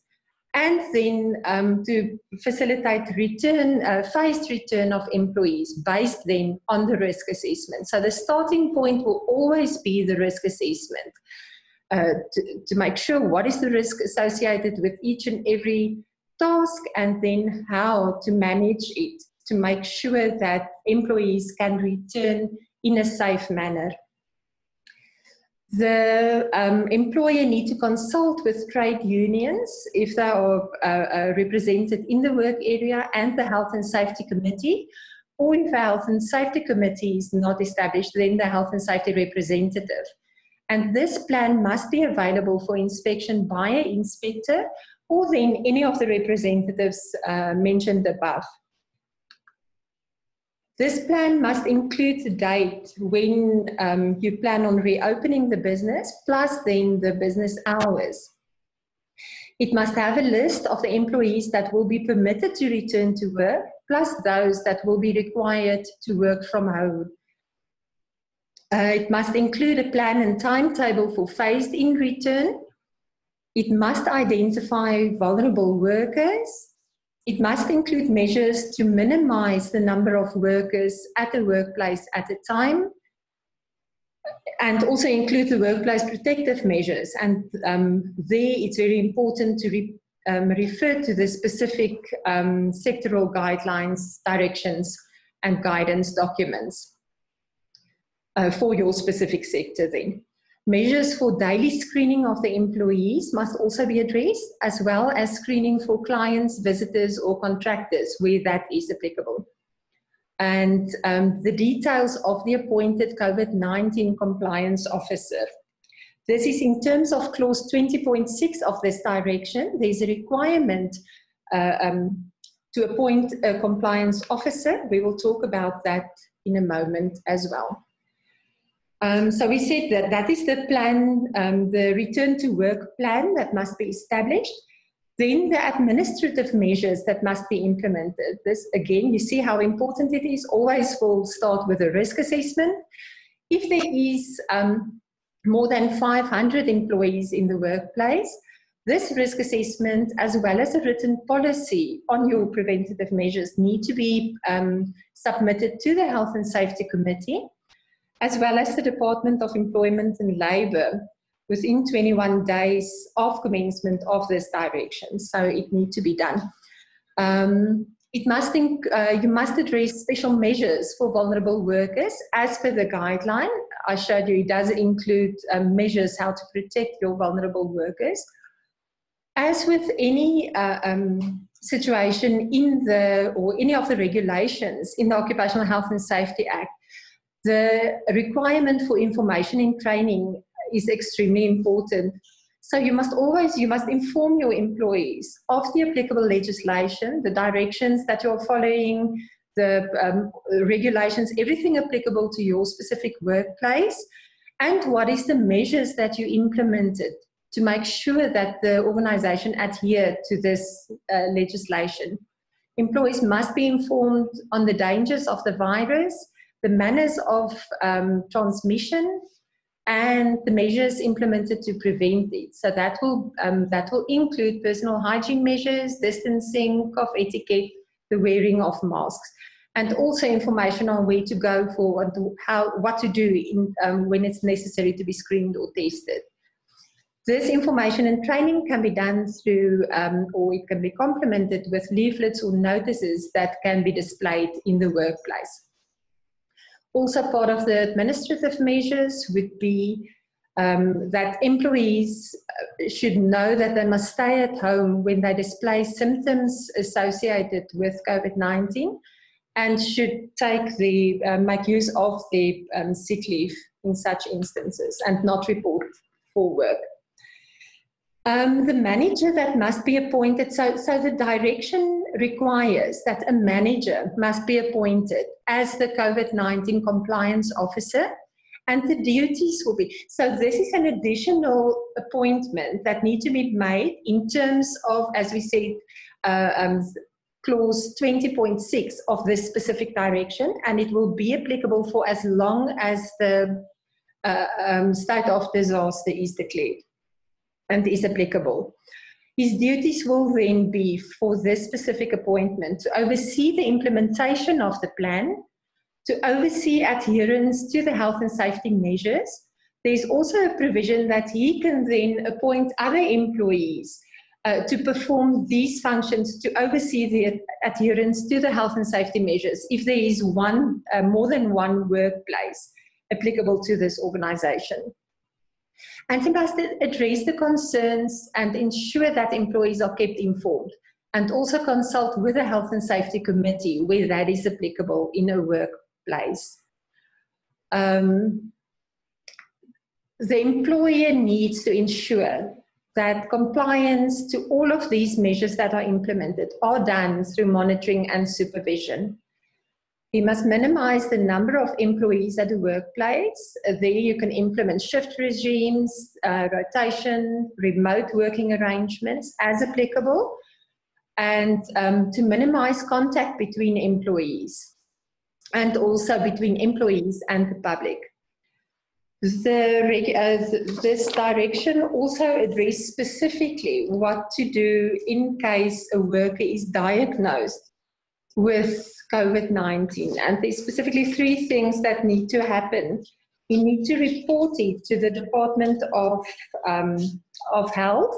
and then um, to facilitate return, uh, phased return of employees based then on the risk assessment. So the starting point will always be the risk assessment uh, to, to make sure what is the risk associated with each and every task and then how to manage it to make sure that employees can return in a safe manner. The um, employer need to consult with trade unions if they are uh, uh, represented in the work area and the health and safety committee. Or if a health and safety committee is not established, then the health and safety representative. And this plan must be available for inspection by an inspector or then any of the representatives uh, mentioned above. This plan must include the date when um, you plan on reopening the business, plus then the business hours. It must have a list of the employees that will be permitted to return to work, plus those that will be required to work from home. Uh, it must include a plan and timetable for phased in return. It must identify vulnerable workers it must include measures to minimize the number of workers at the workplace at a time and also include the workplace protective measures. And um, there it's very important to re, um, refer to the specific um, sectoral guidelines, directions, and guidance documents uh, for your specific sector then. Measures for daily screening of the employees must also be addressed, as well as screening for clients, visitors, or contractors where that is applicable. And um, the details of the appointed COVID 19 compliance officer. This is in terms of clause 20.6 of this direction. There's a requirement uh, um, to appoint a compliance officer. We will talk about that in a moment as well. Um, so we said that that is the plan, um, the return to work plan that must be established. Then the administrative measures that must be implemented. This again, you see how important it is. Always will start with a risk assessment. If there is um, more than 500 employees in the workplace, this risk assessment, as well as a written policy on your preventative measures, need to be um, submitted to the Health and Safety Committee as well as the Department of Employment and Labour within 21 days of commencement of this direction. So it needs to be done. Um, it must uh, you must address special measures for vulnerable workers as per the guideline. I showed you it does include um, measures how to protect your vulnerable workers. As with any uh, um, situation in the or any of the regulations in the Occupational Health and Safety Act, the requirement for information in training is extremely important. So you must always, you must inform your employees of the applicable legislation, the directions that you're following, the um, regulations, everything applicable to your specific workplace, and what is the measures that you implemented to make sure that the organization adhere to this uh, legislation. Employees must be informed on the dangers of the virus the manners of um, transmission and the measures implemented to prevent it. So that will um, that will include personal hygiene measures, distancing, cough etiquette, the wearing of masks, and also information on where to go for and how what to do in, um, when it's necessary to be screened or tested. This information and training can be done through, um, or it can be complemented with leaflets or notices that can be displayed in the workplace. Also, part of the administrative measures would be um, that employees uh, should know that they must stay at home when they display symptoms associated with COVID 19 and should take the, uh, make use of the um, sick leave in such instances and not report for work. Um, the manager that must be appointed, so, so the direction requires that a manager must be appointed as the COVID 19 compliance officer, and the duties will be. So, this is an additional appointment that needs to be made in terms of, as we said, uh, um, clause 20.6 of this specific direction, and it will be applicable for as long as the uh, um, state of disaster is declared and is applicable. His duties will then be for this specific appointment to oversee the implementation of the plan, to oversee adherence to the health and safety measures. There's also a provision that he can then appoint other employees uh, to perform these functions to oversee the adherence to the health and safety measures if there is one, uh, more than one workplace applicable to this organization. And must address the concerns and ensure that employees are kept informed and also consult with the health and safety committee where that is applicable in a workplace. Um, the employer needs to ensure that compliance to all of these measures that are implemented are done through monitoring and supervision. We must minimize the number of employees at the workplace. There you can implement shift regimes, uh, rotation, remote working arrangements as applicable, and um, to minimize contact between employees and also between employees and the public. The, uh, this direction also addresses specifically what to do in case a worker is diagnosed with COVID 19. And there's specifically three things that need to happen. You need to report it to the Department of, um, of Health.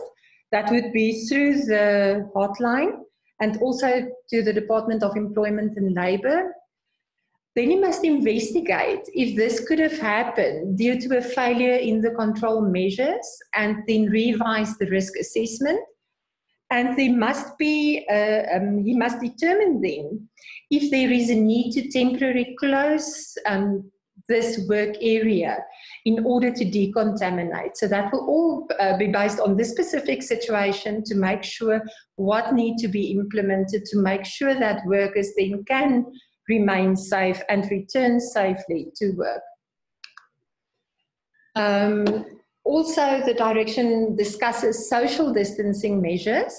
That would be through the hotline and also to the Department of Employment and Labour. Then you must investigate if this could have happened due to a failure in the control measures and then revise the risk assessment and there must be uh, um, he must determine then if there is a need to temporarily close um, this work area in order to decontaminate. So that will all uh, be based on this specific situation to make sure what need to be implemented to make sure that workers then can remain safe and return safely to work. Um, also, the direction discusses social distancing measures.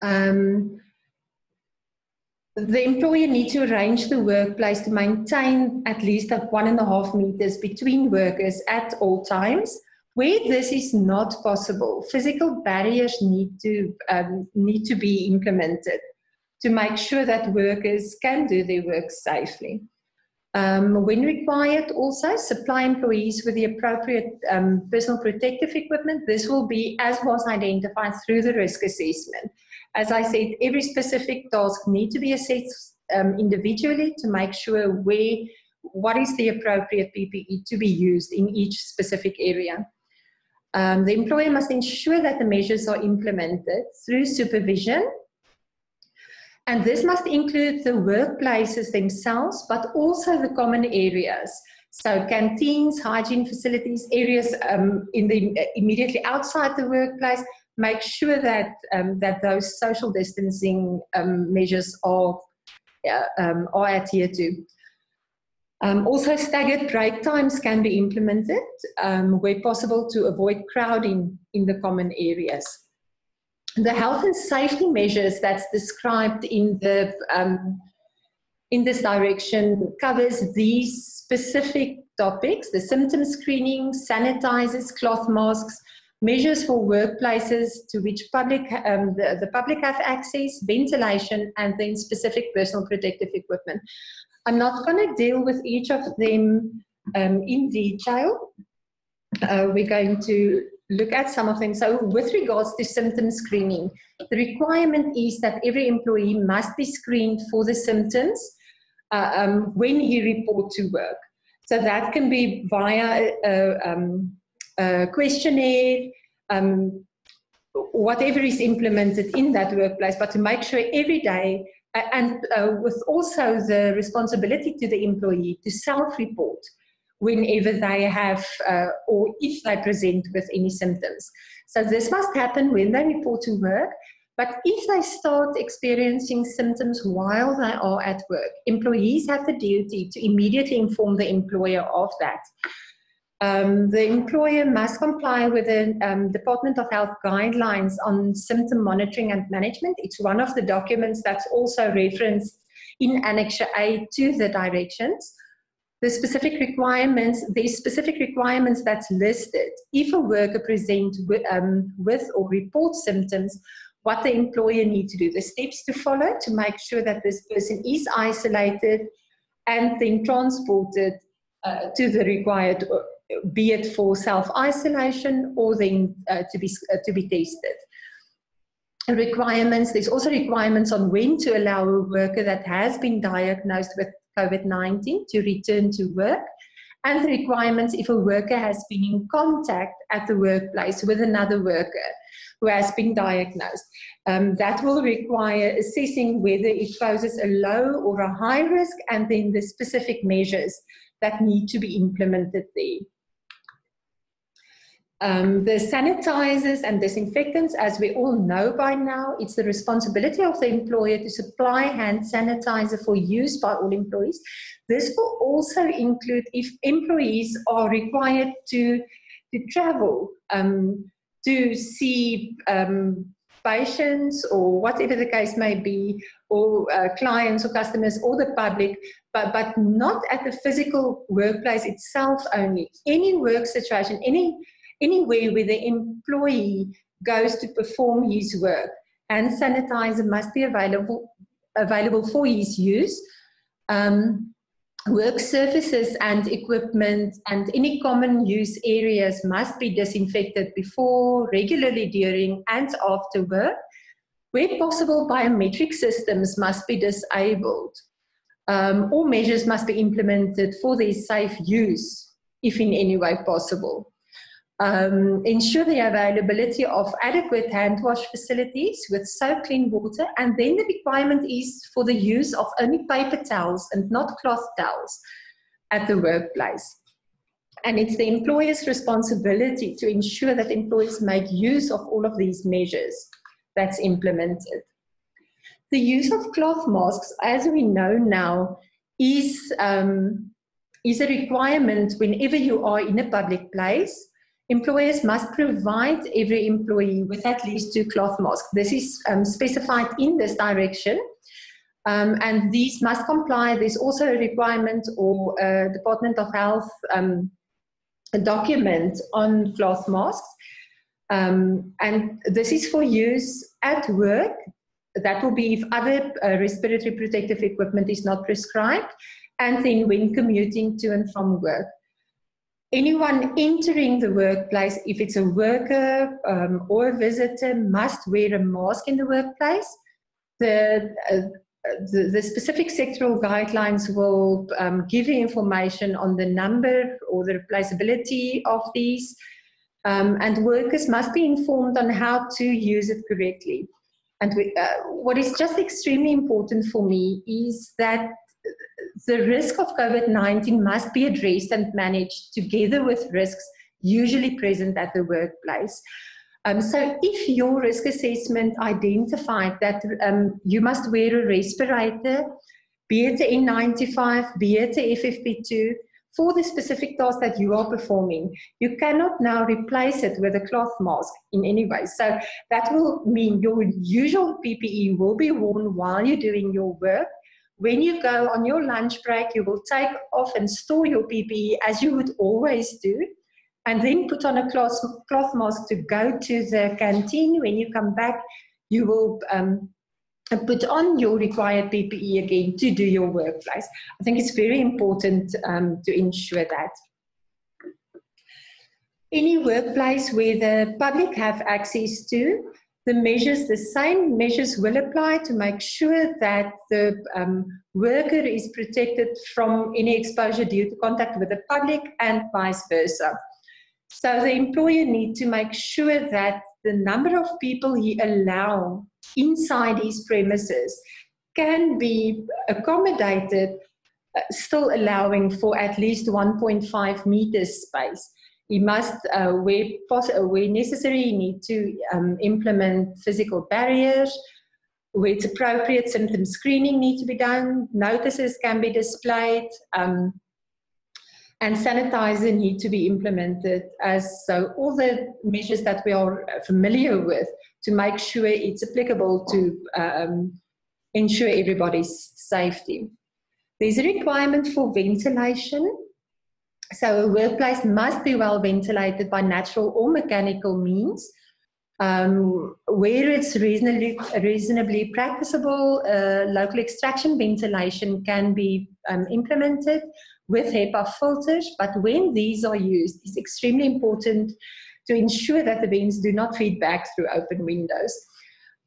Um, the employer needs to arrange the workplace to maintain at least one and a half meters between workers at all times. Where this is not possible, physical barriers need to um, need to be implemented to make sure that workers can do their work safely. Um, when required, also supply employees with the appropriate um, personal protective equipment. This will be as was identified through the risk assessment. As I said, every specific task needs to be assessed um, individually to make sure where what is the appropriate PPE to be used in each specific area. Um, the employer must ensure that the measures are implemented through supervision and this must include the workplaces themselves, but also the common areas. So canteens, hygiene facilities, areas um, in the immediately outside the workplace. Make sure that um, that those social distancing um, measures are uh, um, are adhered to. Um, also, staggered break times can be implemented um, where possible to avoid crowding in the common areas the health and safety measures that's described in the um, in this direction covers these specific topics: the symptom screening, sanitizers, cloth masks, measures for workplaces to which public um, the, the public have access, ventilation, and then specific personal protective equipment. I'm not going to deal with each of them um, in detail. Uh, we're going to look at some of them. So with regards to symptom screening, the requirement is that every employee must be screened for the symptoms uh, um, when he report to work. So that can be via a, um, a questionnaire, um, whatever is implemented in that workplace, but to make sure every day and uh, with also the responsibility to the employee to self-report whenever they have uh, or if they present with any symptoms. So this must happen when they report to work. But if they start experiencing symptoms while they are at work, employees have the duty to immediately inform the employer of that. Um, the employer must comply with the um, Department of Health guidelines on symptom monitoring and management. It's one of the documents that's also referenced in Annex A to the directions the specific requirements, the specific requirements that's listed. If a worker presents with, um, with or reports symptoms, what the employer needs to do, the steps to follow to make sure that this person is isolated and then transported uh, to the required, uh, be it for self-isolation or then uh, to, be, uh, to be tested. Requirements, there's also requirements on when to allow a worker that has been diagnosed with COVID 19 to return to work, and the requirements if a worker has been in contact at the workplace with another worker who has been diagnosed. Um, that will require assessing whether it poses a low or a high risk and then the specific measures that need to be implemented there. Um, the sanitizers and disinfectants, as we all know by now, it's the responsibility of the employer to supply hand sanitizer for use by all employees. This will also include if employees are required to, to travel um, to see um, patients or whatever the case may be, or uh, clients or customers or the public, but, but not at the physical workplace itself only. Any work situation, any anywhere where the employee goes to perform his work. Hand sanitizer must be available, available for his use. Um, work surfaces and equipment and any common use areas must be disinfected before, regularly during, and after work. Where possible, biometric systems must be disabled. Um, all measures must be implemented for their safe use, if in any way possible um, ensure the availability of adequate hand wash facilities with soap clean water, and then the requirement is for the use of only paper towels and not cloth towels at the workplace. And it's the employer's responsibility to ensure that employees make use of all of these measures that's implemented. The use of cloth masks, as we know now, is, um, is a requirement whenever you are in a public place Employers must provide every employee with at least two cloth masks. This is um, specified in this direction. Um, and these must comply. There's also a requirement or a Department of Health um, document on cloth masks. Um, and this is for use at work. That will be if other uh, respiratory protective equipment is not prescribed, and then when commuting to and from work anyone entering the workplace, if it's a worker um, or a visitor, must wear a mask in the workplace. The, uh, the, the, specific sectoral guidelines will um, give you information on the number or the replaceability of these, um, and workers must be informed on how to use it correctly. And we, uh, what is just extremely important for me is that the risk of COVID 19 must be addressed and managed together with risks usually present at the workplace. Um, so, if your risk assessment identified that um, you must wear a respirator, be it an N95, be it an FFP2, for the specific task that you are performing, you cannot now replace it with a cloth mask in any way. So, that will mean your usual PPE will be worn while you're doing your work when you go on your lunch break, you will take off and store your PPE as you would always do, and then put on a cloth, cloth mask to go to the canteen. When you come back, you will um, put on your required PPE again to do your workplace. I think it's very important um, to ensure that. Any workplace where the public have access to, the measures, the same measures will apply to make sure that the um, worker is protected from any exposure due to contact with the public and vice versa. So the employer needs to make sure that the number of people he allow inside his premises can be accommodated, uh, still allowing for at least 1.5 meters space he must, uh, where, uh, where necessary, need to um, implement physical barriers. Where it's appropriate, symptom screening need to be done. Notices can be displayed. Um, and sanitizer need to be implemented as so all the measures that we are familiar with to make sure it's applicable to um, ensure everybody's safety. There's a requirement for ventilation so a workplace must be well ventilated by natural or mechanical means. Um, where it's reasonably, reasonably practicable, uh, local extraction ventilation can be um, implemented with HEPA filters, but when these are used, it's extremely important to ensure that the vents do not feed back through open windows.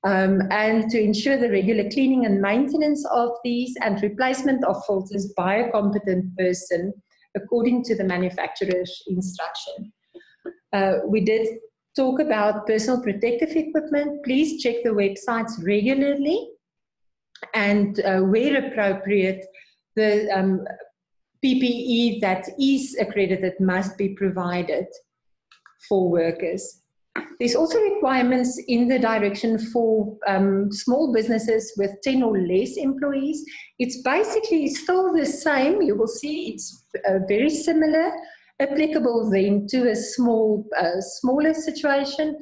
Um, and to ensure the regular cleaning and maintenance of these and replacement of filters by a competent person according to the manufacturer's instruction. Uh, we did talk about personal protective equipment. Please check the websites regularly and uh, where appropriate, the um, PPE that is accredited must be provided. for workers. There's also requirements in the direction for um, small businesses with 10 or less employees. It's basically still the same. You will see it's uh, very similar, applicable then to a small, uh, smaller situation.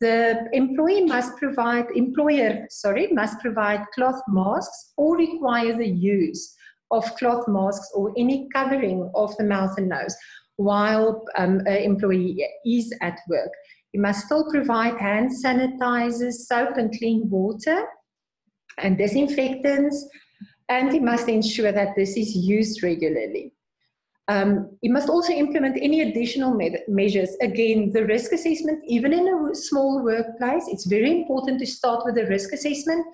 The employee must provide, employer, sorry, must provide cloth masks or require the use of cloth masks or any covering of the mouth and nose while um, an employee is at work. You must still provide hand sanitizers, soap and clean water, and disinfectants, and you must ensure that this is used regularly. Um, you must also implement any additional me measures. Again, the risk assessment, even in a small workplace, it's very important to start with the risk assessment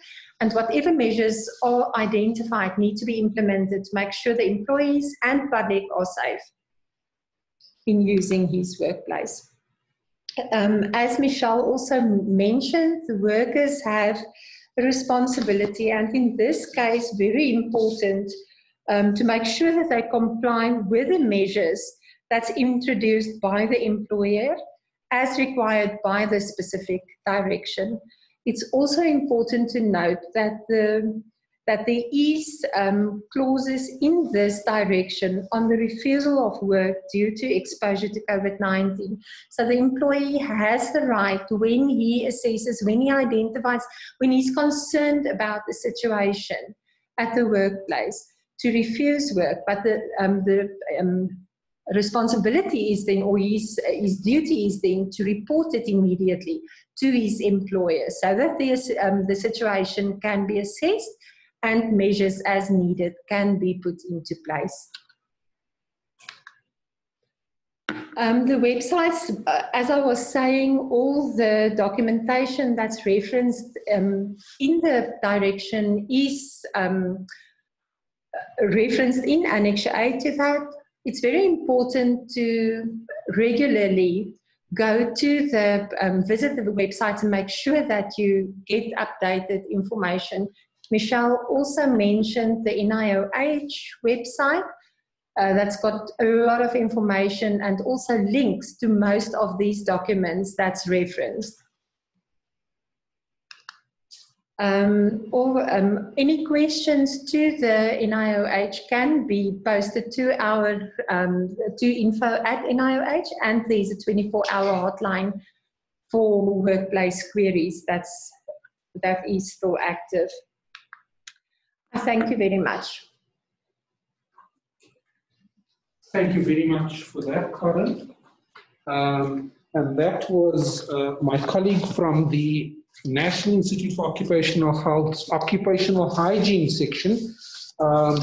and whatever measures are identified need to be implemented to make sure the employees and public are safe in using his workplace. Um, as Michelle also mentioned, the workers have a responsibility, and in this case, very important um, to make sure that they comply with the measures that's introduced by the employer as required by the specific direction. It's also important to note that the that there is um, clauses in this direction on the refusal of work due to exposure to COVID-19. So the employee has the right when he assesses, when he identifies, when he's concerned about the situation at the workplace to refuse work, but the, um, the um, responsibility is then, or his, his duty is then to report it immediately to his employer so that um, the situation can be assessed and measures as needed can be put into place. Um, the websites, uh, as I was saying, all the documentation that's referenced um, in the direction is um, referenced in Annex A to that. It's very important to regularly go to the, um, visit the website and make sure that you get updated information Michelle also mentioned the NIOH website uh, that's got a lot of information and also links to most of these documents that's referenced. Um, or um, any questions to the NIOH can be posted to our um, to info at NIOH, and there's a 24-hour hotline for workplace queries that's that is still active. Thank you very much. Thank you very much for that, Karen. Um, and that was uh, my colleague from the National Institute for Occupational Health, Occupational Hygiene section, um,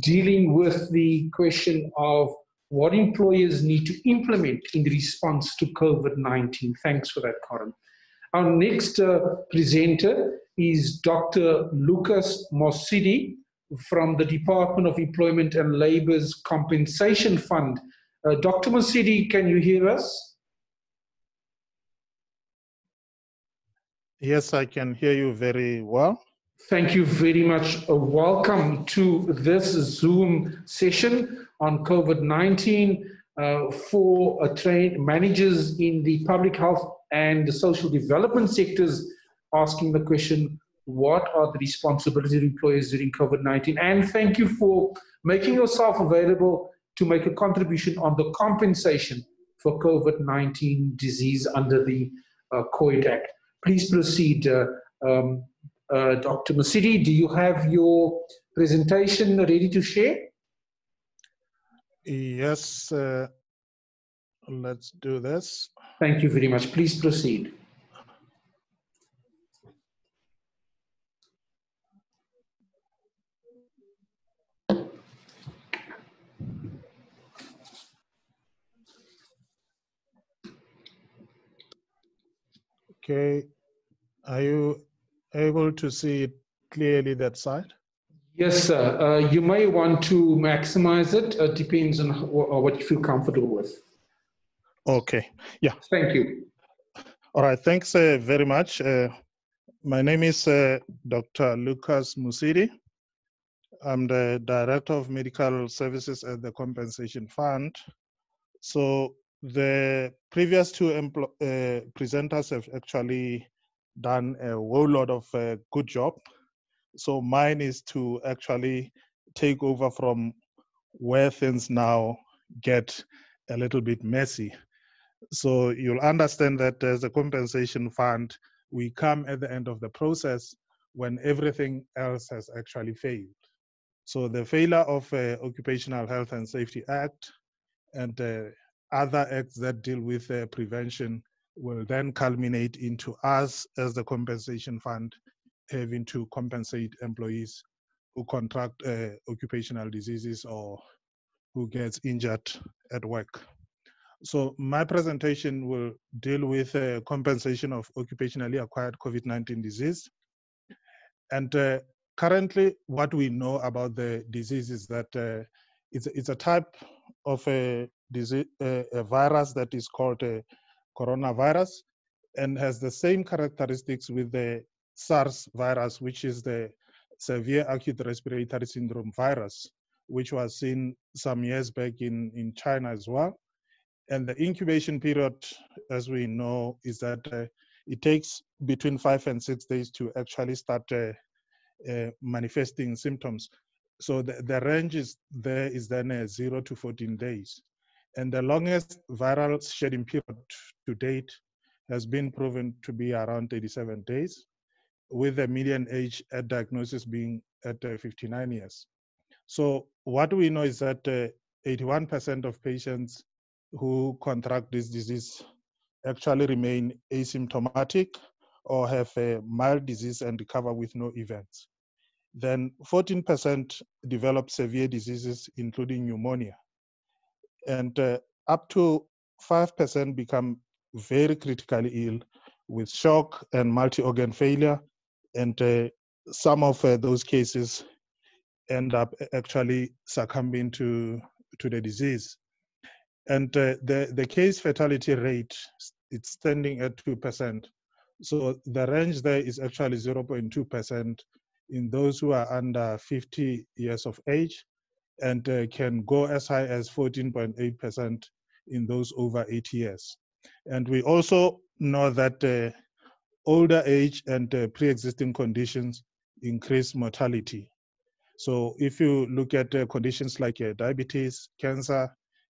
dealing with the question of what employers need to implement in response to COVID-19. Thanks for that, Karen. Our next uh, presenter is Dr. Lucas Mosidi from the Department of Employment and Labor's Compensation Fund. Uh, Dr. Mosidi, can you hear us? Yes, I can hear you very well. Thank you very much. Uh, welcome to this Zoom session on COVID-19 uh, for uh, train managers in the public health and the social development sectors asking the question, what are the responsibilities of employers during COVID-19? And thank you for making yourself available to make a contribution on the compensation for COVID-19 disease under the uh, COID Act. Please proceed, uh, um, uh, Dr. Mosidi. Do you have your presentation ready to share? Yes, uh, let's do this. Thank you very much. Please proceed. Okay, are you able to see it clearly that side? Yes, sir. Uh, you may want to maximize it. It depends on what you feel comfortable with. Okay, yeah. Thank you. All right, thanks uh, very much. Uh, my name is uh, Dr. Lucas Mosidi. I'm the Director of Medical Services at the Compensation Fund. So the previous two uh, presenters have actually done a whole lot of uh, good job. So mine is to actually take over from where things now get a little bit messy. So you'll understand that as a compensation fund, we come at the end of the process when everything else has actually failed. So the failure of uh, Occupational Health and Safety Act and uh, other acts that deal with uh, prevention will then culminate into us as the compensation fund having to compensate employees who contract uh, occupational diseases or who gets injured at work. So my presentation will deal with uh, compensation of occupationally acquired COVID-19 disease. And uh, currently what we know about the disease is that uh, it's, it's a type of a, disease, a virus that is called a coronavirus and has the same characteristics with the SARS virus, which is the severe acute respiratory syndrome virus, which was seen some years back in, in China as well. And the incubation period, as we know, is that uh, it takes between five and six days to actually start uh, uh, manifesting symptoms. So the, the range is there is then uh, zero to 14 days. And the longest viral shedding period to date has been proven to be around 87 days, with the median age at diagnosis being at uh, 59 years. So what we know is that 81% uh, of patients who contract this disease actually remain asymptomatic or have a mild disease and recover with no events. Then 14% develop severe diseases, including pneumonia. And uh, up to 5% become very critically ill with shock and multi-organ failure. And uh, some of uh, those cases end up actually succumbing to, to the disease. And uh, the, the case fatality rate, it's standing at 2%. So the range there is actually 0.2% in those who are under 50 years of age and uh, can go as high as 14.8% in those over 80 years. And we also know that uh, older age and uh, pre-existing conditions increase mortality. So if you look at uh, conditions like uh, diabetes, cancer,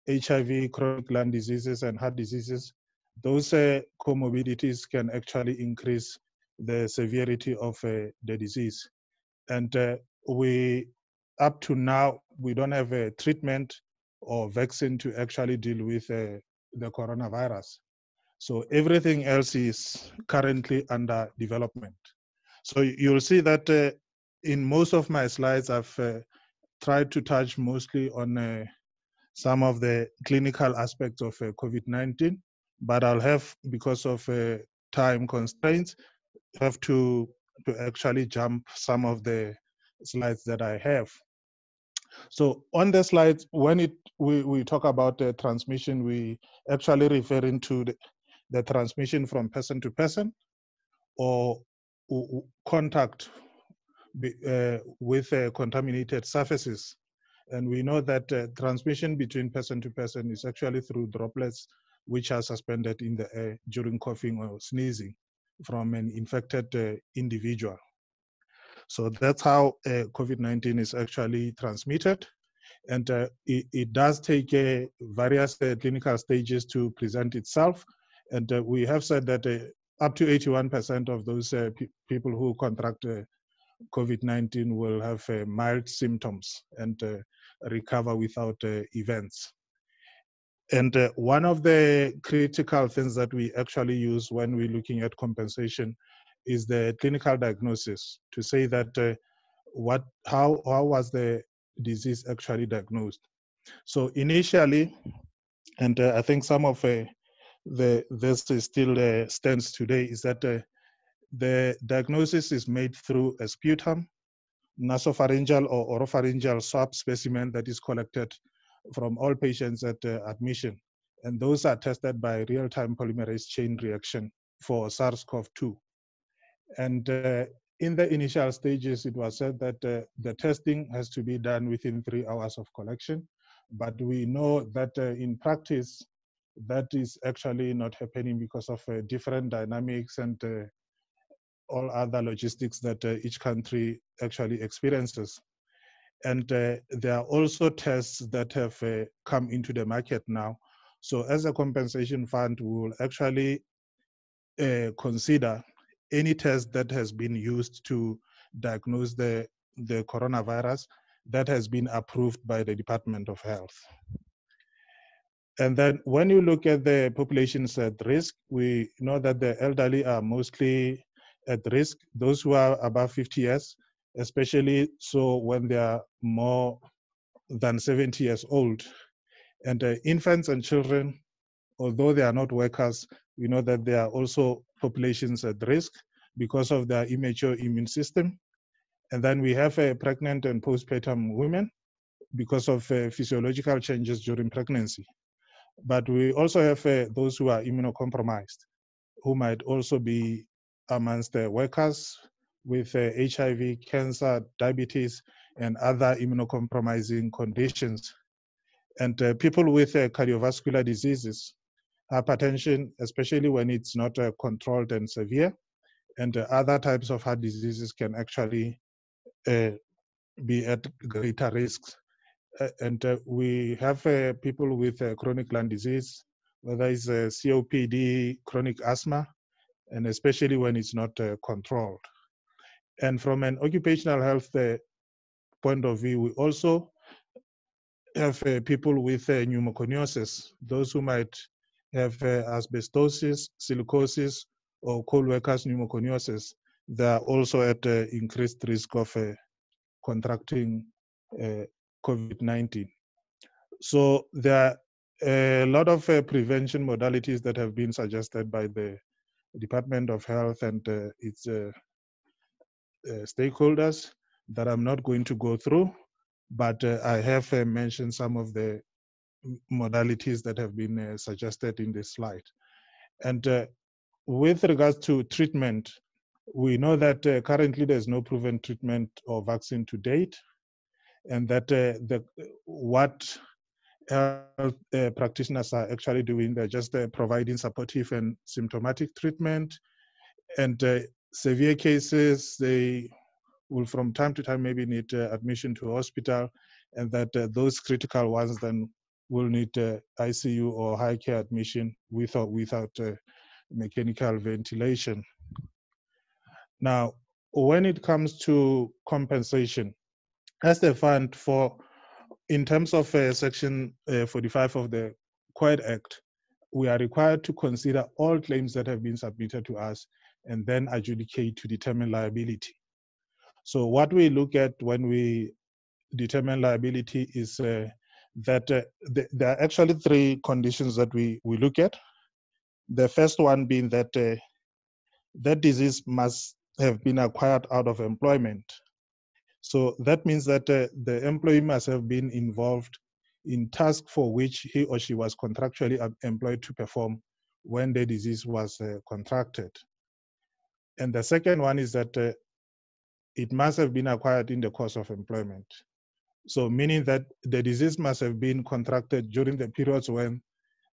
HIV, chronic lung diseases, and heart diseases, those uh, comorbidities can actually increase the severity of the disease. And we, up to now, we don't have a treatment or vaccine to actually deal with uh, the coronavirus. So everything else is currently under development. So you'll see that uh, in most of my slides, I've uh, tried to touch mostly on uh, some of the clinical aspects of uh, COVID-19, but I'll have, because of uh, time constraints, have to, to actually jump some of the slides that I have. So on the slides, when it we, we talk about the transmission, we actually referring to the, the transmission from person to person or contact uh, with uh, contaminated surfaces and we know that uh, transmission between person to person is actually through droplets which are suspended in the air during coughing or sneezing from an infected uh, individual. So that's how uh, COVID-19 is actually transmitted. And uh, it, it, does take uh, various uh, clinical stages to present itself. And we have said that up to 81% of those pe people who contract COVID-19 will have mild symptoms and recover without uh, events. And uh, one of the critical things that we actually use when we're looking at compensation is the clinical diagnosis to say that uh, what, how, how was the disease actually diagnosed. So initially, and uh, I think some of uh, the this still uh, stands today, is that uh, the diagnosis is made through a sputum nasopharyngeal or oropharyngeal swab specimen that is collected from all patients at uh, admission. And those are tested by real-time polymerase chain reaction for SARS-CoV-2. And uh, in the initial stages, it was said that uh, the testing has to be done within three hours of collection. But we know that uh, in practice, that is actually not happening because of uh, different dynamics and uh, all other logistics that uh, each country actually experiences. And there are also tests that have come into the market now. So as a compensation fund, we will actually consider any test that has been used to diagnose the, the coronavirus that has been approved by the Department of Health. And then when you look at the populations at risk, we know that the elderly are mostly at risk, those who are above 50 years, especially so when they are more than 70 years old. And uh, infants and children, although they are not workers, we know that they are also populations at risk because of their immature immune system. And then we have uh, pregnant and postpartum women because of uh, physiological changes during pregnancy. But we also have uh, those who are immunocompromised, who might also be amongst the workers with HIV, uh, cancer, diabetes, and other immunocompromising conditions. And uh, people with cardiovascular diseases, hypertension, especially when it's not controlled and severe, and other types of heart diseases can actually be at greater risks uh, and uh, we have uh, people with chronic lung disease, whether it's COPD, chronic asthma, and especially when it's not controlled. And from an occupational health point of view, we also have uh, people with uh, pneumoconiosis, those who might have uh, asbestosis, silicosis, or coal workers pneumoconiosis, they are also at increased risk of contracting COVID-19. So there are a lot of uh, prevention modalities that have been suggested by the Department of Health and uh, its uh, uh stakeholders that I'm not going to go through, but uh, I have uh, mentioned some of the modalities that have been suggested in this slide. And with regards to treatment, we know that currently there's no proven treatment or vaccine to date and that uh, the what health uh, practitioners are actually doing they're just uh, providing supportive and symptomatic treatment and uh, severe cases they will from time to time maybe need uh, admission to hospital and that uh, those critical ones then will need icu or high care admission with or without mechanical ventilation now when it comes to compensation as the fund for, in terms of uh, Section uh, 45 of the COID Act, we are required to consider all claims that have been submitted to us and then adjudicate to determine liability. So what we look at when we determine liability is uh, that uh, th there are actually three conditions that we, we look at. The first one being that uh, that disease must have been acquired out of employment. So that means that uh, the employee must have been involved in tasks for which he or she was contractually employed to perform when the disease was uh, contracted. And the second one is that uh, it must have been acquired in the course of employment. So meaning that the disease must have been contracted during the periods when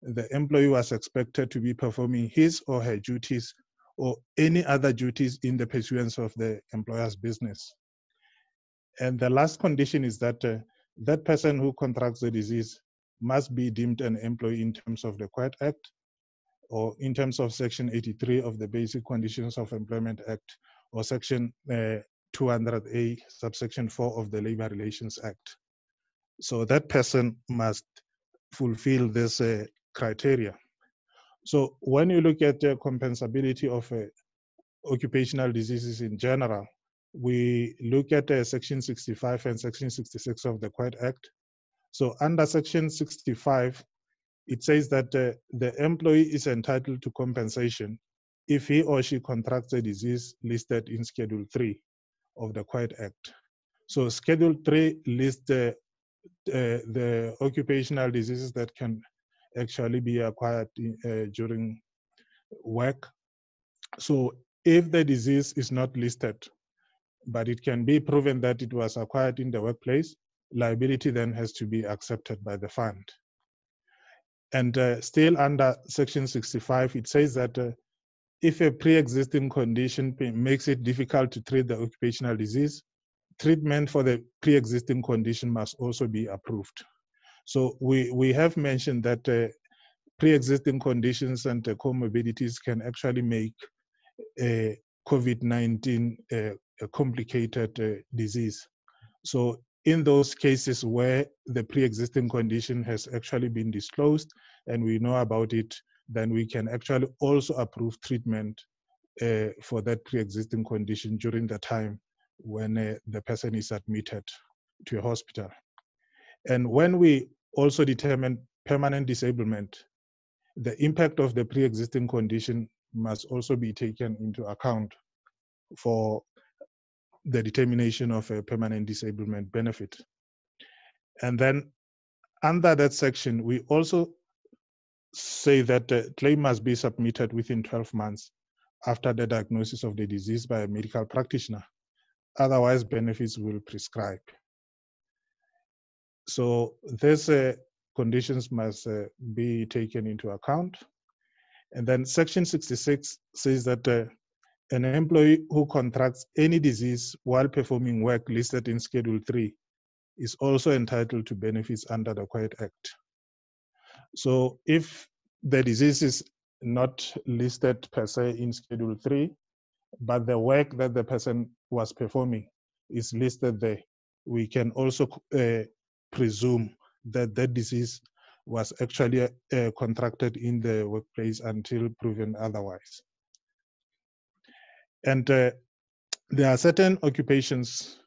the employee was expected to be performing his or her duties or any other duties in the pursuance of the employer's business. And the last condition is that uh, that person who contracts the disease must be deemed an employee in terms of the COID Act or in terms of Section 83 of the Basic Conditions of Employment Act or Section uh, 200A, subsection 4 of the Labor Relations Act. So that person must fulfill this uh, criteria. So when you look at the compensability of uh, occupational diseases in general, we look at uh, Section 65 and Section 66 of the COID Act. So under Section 65, it says that uh, the employee is entitled to compensation if he or she contracts a disease listed in Schedule 3 of the COID Act. So Schedule 3 lists the, the occupational diseases that can actually be acquired uh, during work. So if the disease is not listed but it can be proven that it was acquired in the workplace, liability then has to be accepted by the fund. And uh, still under Section 65, it says that uh, if a pre-existing condition makes it difficult to treat the occupational disease, treatment for the pre-existing condition must also be approved. So we, we have mentioned that uh, pre-existing conditions and uh, comorbidities can actually make uh, COVID-19 a complicated uh, disease. So in those cases where the pre-existing condition has actually been disclosed and we know about it, then we can actually also approve treatment uh, for that pre-existing condition during the time when uh, the person is admitted to a hospital. And when we also determine permanent disablement, the impact of the pre-existing condition must also be taken into account for the determination of a permanent disablement benefit. And then under that section, we also say that the claim must be submitted within 12 months after the diagnosis of the disease by a medical practitioner. Otherwise, benefits will prescribe. So these uh, conditions must uh, be taken into account. And then section 66 says that uh, an employee who contracts any disease while performing work listed in Schedule 3 is also entitled to benefits under the COID Act. So if the disease is not listed per se in Schedule 3, but the work that the person was performing is listed there, we can also uh, presume that that disease was actually uh, contracted in the workplace until proven otherwise. And uh, there are certain occupations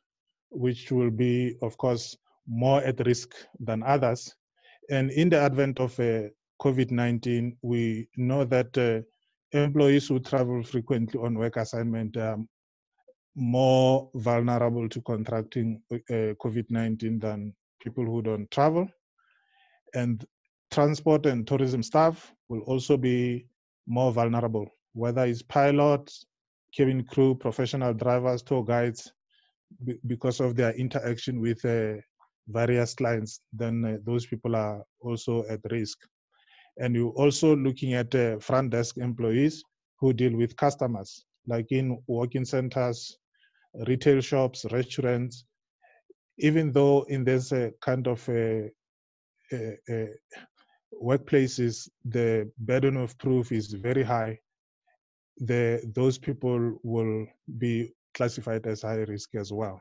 which will be, of course, more at risk than others. And in the advent of uh, COVID-19, we know that uh, employees who travel frequently on work assignment are more vulnerable to contracting uh, COVID-19 than people who don't travel. And transport and tourism staff will also be more vulnerable, whether it's pilots, cabin crew, professional drivers, tour guides, because of their interaction with uh, various clients, then uh, those people are also at risk. And you're also looking at uh, front desk employees who deal with customers, like in working centers, retail shops, restaurants. Even though in this uh, kind of workplaces, the burden of proof is very high, the, those people will be classified as high risk as well.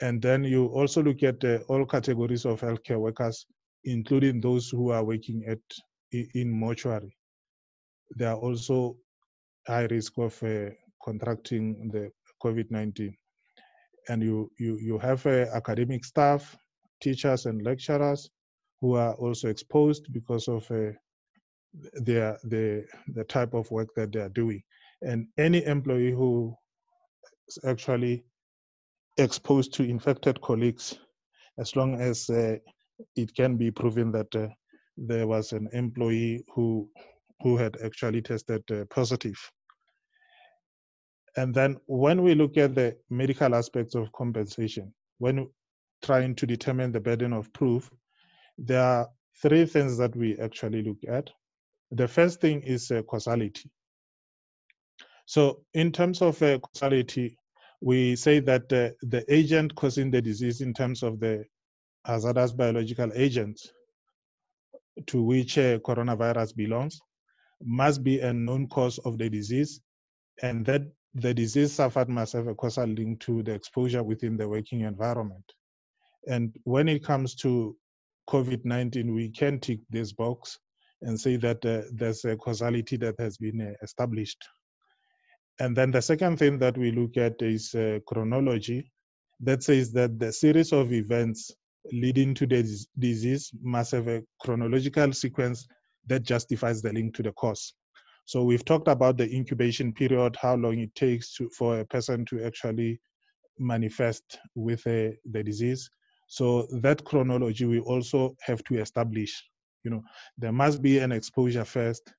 And then you also look at uh, all categories of healthcare workers, including those who are working at in mortuary. They are also high risk of uh, contracting the COVID-19. And you, you, you have uh, academic staff, teachers and lecturers who are also exposed because of uh, their the the type of work that they are doing and any employee who actually exposed to infected colleagues as long as uh, it can be proven that uh, there was an employee who who had actually tested uh, positive and then when we look at the medical aspects of compensation when trying to determine the burden of proof there are three things that we actually look at the first thing is uh, causality. So in terms of uh, causality, we say that uh, the agent causing the disease in terms of the hazardous biological agents to which uh, coronavirus belongs must be a known cause of the disease and that the disease suffered must have a causal link to the exposure within the working environment. And when it comes to COVID-19, we can tick this box and say that uh, there's a causality that has been uh, established. And then the second thing that we look at is uh, chronology. That says that the series of events leading to the disease must have a chronological sequence that justifies the link to the cause. So we've talked about the incubation period, how long it takes to, for a person to actually manifest with uh, the disease. So that chronology we also have to establish you know, there must be an exposure first,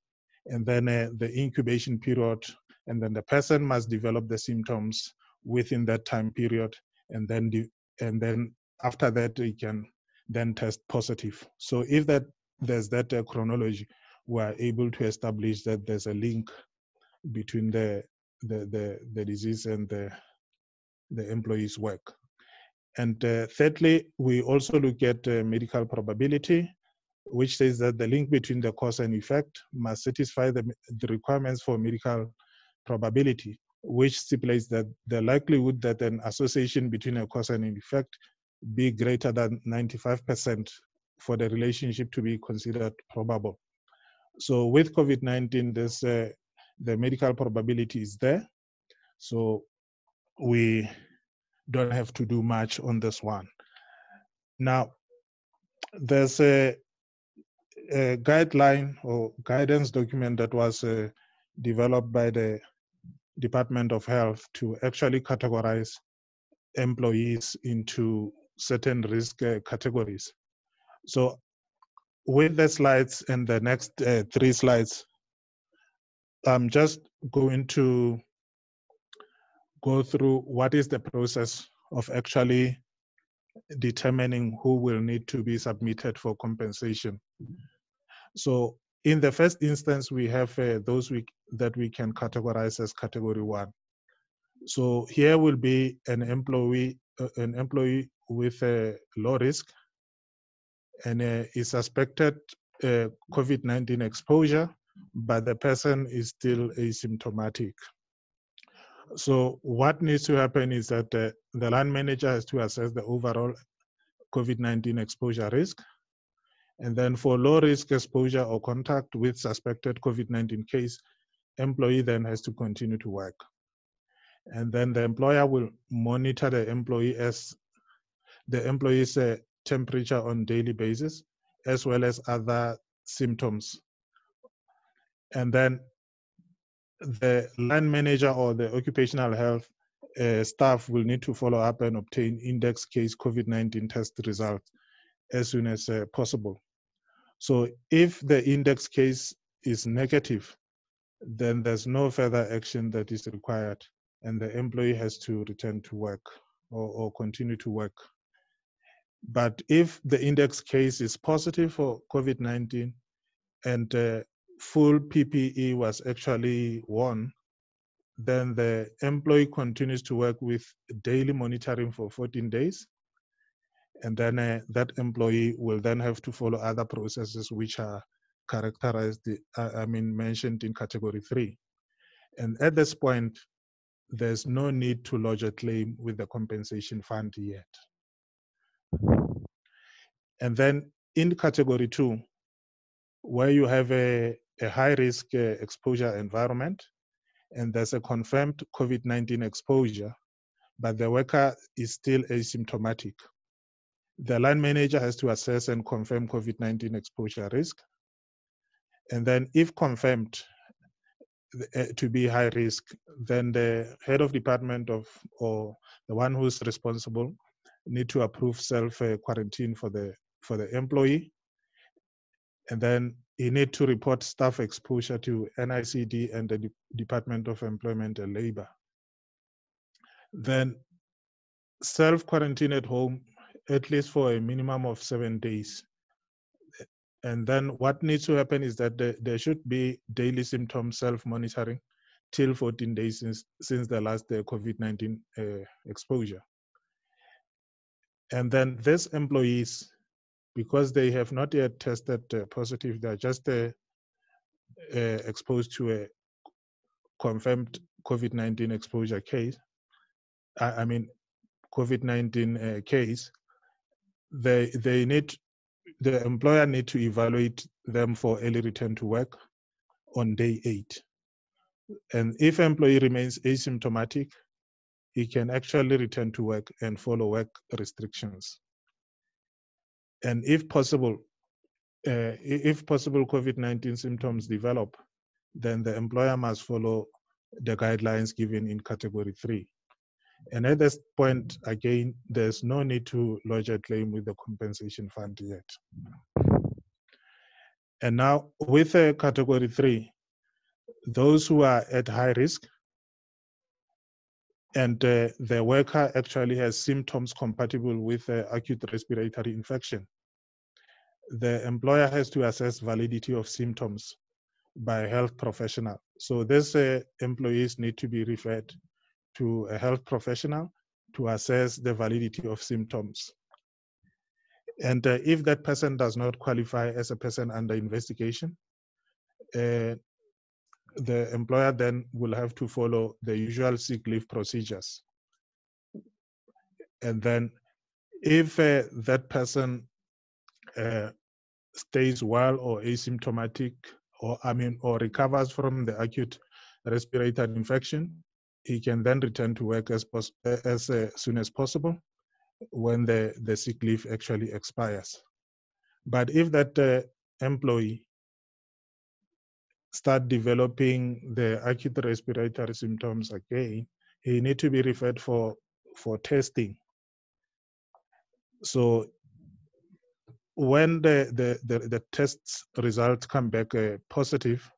and then uh, the incubation period, and then the person must develop the symptoms within that time period, and then and then after that we can then test positive. So if that there's that uh, chronology, we're able to establish that there's a link between the the the, the disease and the the employee's work. And uh, thirdly, we also look at uh, medical probability, which says that the link between the cause and effect must satisfy the, the requirements for medical probability, which stipulates that the likelihood that an association between a cause and an effect be greater than 95% for the relationship to be considered probable. So with COVID-19, this uh, the medical probability is there. So we don't have to do much on this one. Now, there's a, a guideline or guidance document that was uh, developed by the Department of Health to actually categorize employees into certain risk uh, categories. So with the slides and the next uh, three slides, I'm just going to go through what is the process of actually determining who will need to be submitted for compensation. So in the first instance, we have uh, those we, that we can categorize as category one. So here will be an employee, uh, an employee with a low risk and uh, is suspected uh, COVID-19 exposure, but the person is still asymptomatic. So what needs to happen is that uh, the land manager has to assess the overall COVID-19 exposure risk. And then for low risk exposure or contact with suspected COVID-19 case, employee then has to continue to work. And then the employer will monitor the employee as the employee's uh, temperature on daily basis, as well as other symptoms. And then the line manager or the occupational health uh, staff will need to follow up and obtain index case COVID-19 test results as soon as uh, possible. So if the index case is negative, then there's no further action that is required and the employee has to return to work or, or continue to work. But if the index case is positive for COVID-19 and uh, full PPE was actually worn, then the employee continues to work with daily monitoring for 14 days. And then uh, that employee will then have to follow other processes which are characterized, uh, I mean, mentioned in category three. And at this point, there's no need to lodge a claim with the compensation fund yet. And then in category two, where you have a, a high risk uh, exposure environment and there's a confirmed COVID 19 exposure, but the worker is still asymptomatic. The line manager has to assess and confirm COVID 19 exposure risk. And then, if confirmed uh, to be high risk, then the head of department of or the one who's responsible need to approve self uh, quarantine for the for the employee and then you need to report staff exposure to NICD and the Department of Employment and Labor. Then self quarantine at home at least for a minimum of seven days. And then what needs to happen is that there should be daily symptom self monitoring till 14 days since, since the last uh, COVID 19 uh, exposure. And then these employees because they have not yet tested uh, positive, they're just uh, uh, exposed to a confirmed COVID 19 exposure case. I, I mean, COVID 19 uh, case, they, they need, the employer need to evaluate them for early return to work on day eight. And if employee remains asymptomatic, he can actually return to work and follow work restrictions and if possible, uh, if possible COVID-19 symptoms develop, then the employer must follow the guidelines given in category three. And at this point, again, there's no need to lodge a claim with the compensation fund yet. And now with uh, category three, those who are at high risk and uh, the worker actually has symptoms compatible with uh, acute respiratory infection, the employer has to assess validity of symptoms by a health professional. So these uh, employees need to be referred to a health professional to assess the validity of symptoms. And uh, if that person does not qualify as a person under investigation, uh, the employer then will have to follow the usual sick leave procedures. And then if uh, that person uh, stays well or asymptomatic or I mean or recovers from the acute respiratory infection, he can then return to work as as uh, soon as possible when the, the sick leave actually expires. But if that uh, employee start developing the acute respiratory symptoms again, he need to be referred for for testing. So when the the the, the tests results come back uh, positive,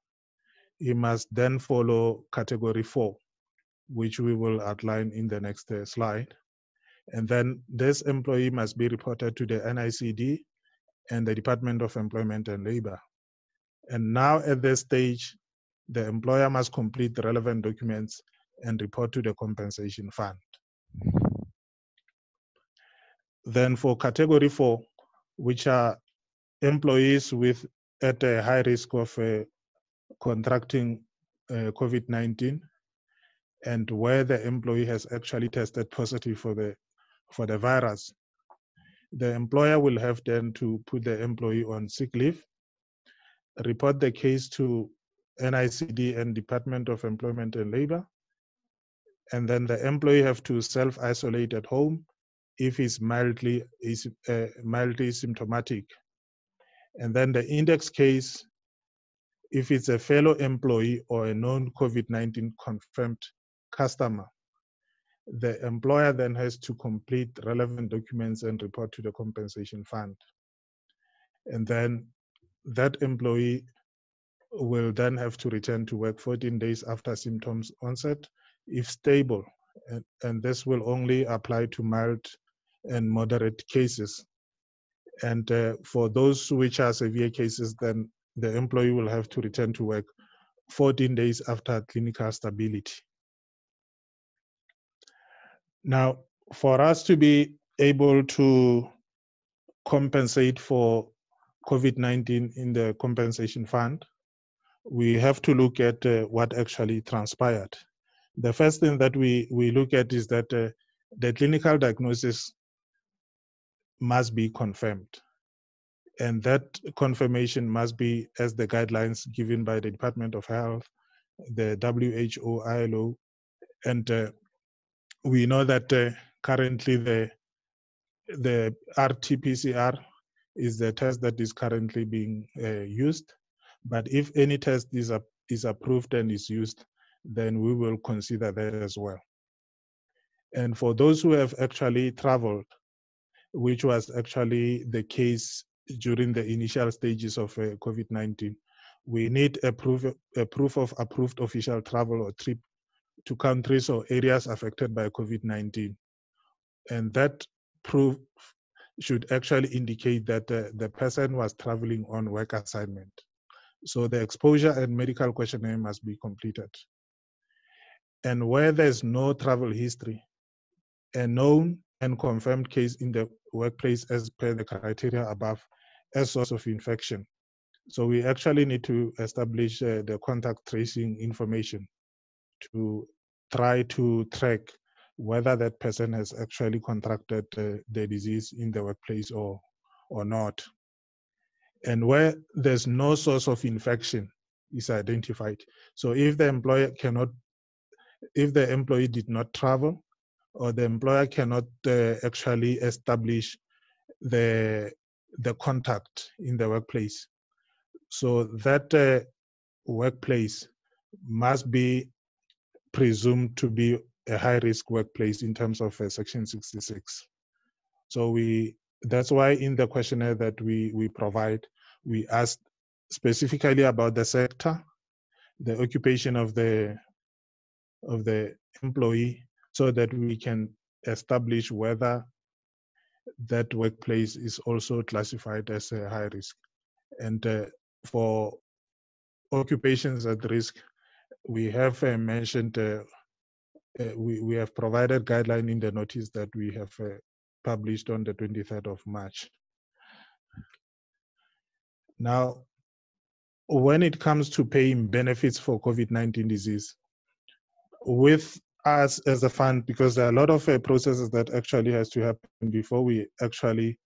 he must then follow category four, which we will outline in the next uh, slide. And then this employee must be reported to the NICD and the Department of Employment and Labor. And now at this stage, the employer must complete the relevant documents and report to the compensation fund. Then for category four, which are employees with at a high risk of uh, contracting uh, COVID-19 and where the employee has actually tested positive for the for the virus, the employer will have then to put the employee on sick leave, report the case to NICD and Department of Employment and Labor, and then the employee have to self-isolate at home if he's mildly, uh, mildly symptomatic. And then the index case, if it's a fellow employee or a known COVID-19 confirmed customer, the employer then has to complete relevant documents and report to the compensation fund. And then that employee will then have to return to work 14 days after symptoms onset if stable. And, and this will only apply to mild and moderate cases. And uh, for those which are severe cases, then the employee will have to return to work 14 days after clinical stability. Now, for us to be able to compensate for COVID-19 in the compensation fund, we have to look at uh, what actually transpired. The first thing that we, we look at is that uh, the clinical diagnosis must be confirmed. And that confirmation must be as the guidelines given by the Department of Health, the WHO, ILO, and uh, we know that uh, currently the the RT-PCR is the test that is currently being uh, used. But if any test is, a, is approved and is used, then we will consider that as well. And for those who have actually traveled, which was actually the case during the initial stages of uh, COVID-19, we need a proof, a proof of approved official travel or trip to countries or areas affected by COVID 19. And that proof should actually indicate that uh, the person was traveling on work assignment. So the exposure and medical questionnaire must be completed. And where there's no travel history, a known and confirmed case in the workplace as per the criteria above as source of infection. So we actually need to establish uh, the contact tracing information to try to track whether that person has actually contracted uh, the disease in the workplace or or not. And where there's no source of infection is identified. So if the employer cannot, if the employee did not travel, or the employer cannot uh, actually establish the the contact in the workplace, so that uh, workplace must be presumed to be a high risk workplace in terms of uh, section 66 so we that's why in the questionnaire that we we provide we asked specifically about the sector the occupation of the of the employee so that we can establish whether that workplace is also classified as a high risk. And uh, for occupations at risk, we have uh, mentioned, uh, uh, we, we have provided guideline in the notice that we have published on the 23rd of March. Now, when it comes to paying benefits for COVID-19 disease, with us as a fund, because there are a lot of uh, processes that actually has to happen before we actually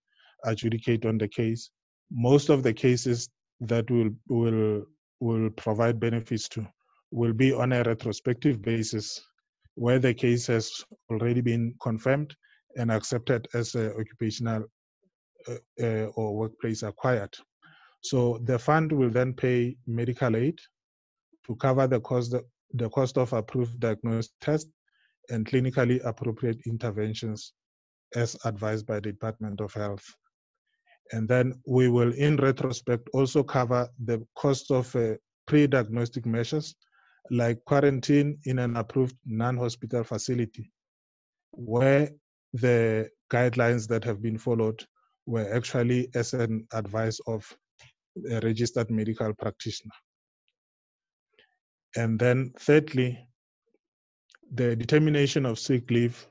adjudicate on the case. Most of the cases that will will will provide benefits to will be on a retrospective basis, where the case has already been confirmed and accepted as a occupational uh, uh, or workplace acquired. So the fund will then pay medical aid to cover the cost the cost of approved diagnostic tests and clinically appropriate interventions as advised by the Department of Health. And then we will, in retrospect, also cover the cost of uh, pre-diagnostic measures like quarantine in an approved non-hospital facility, where the guidelines that have been followed were actually as an advice of a registered medical practitioner. And then thirdly, the determination of sick leave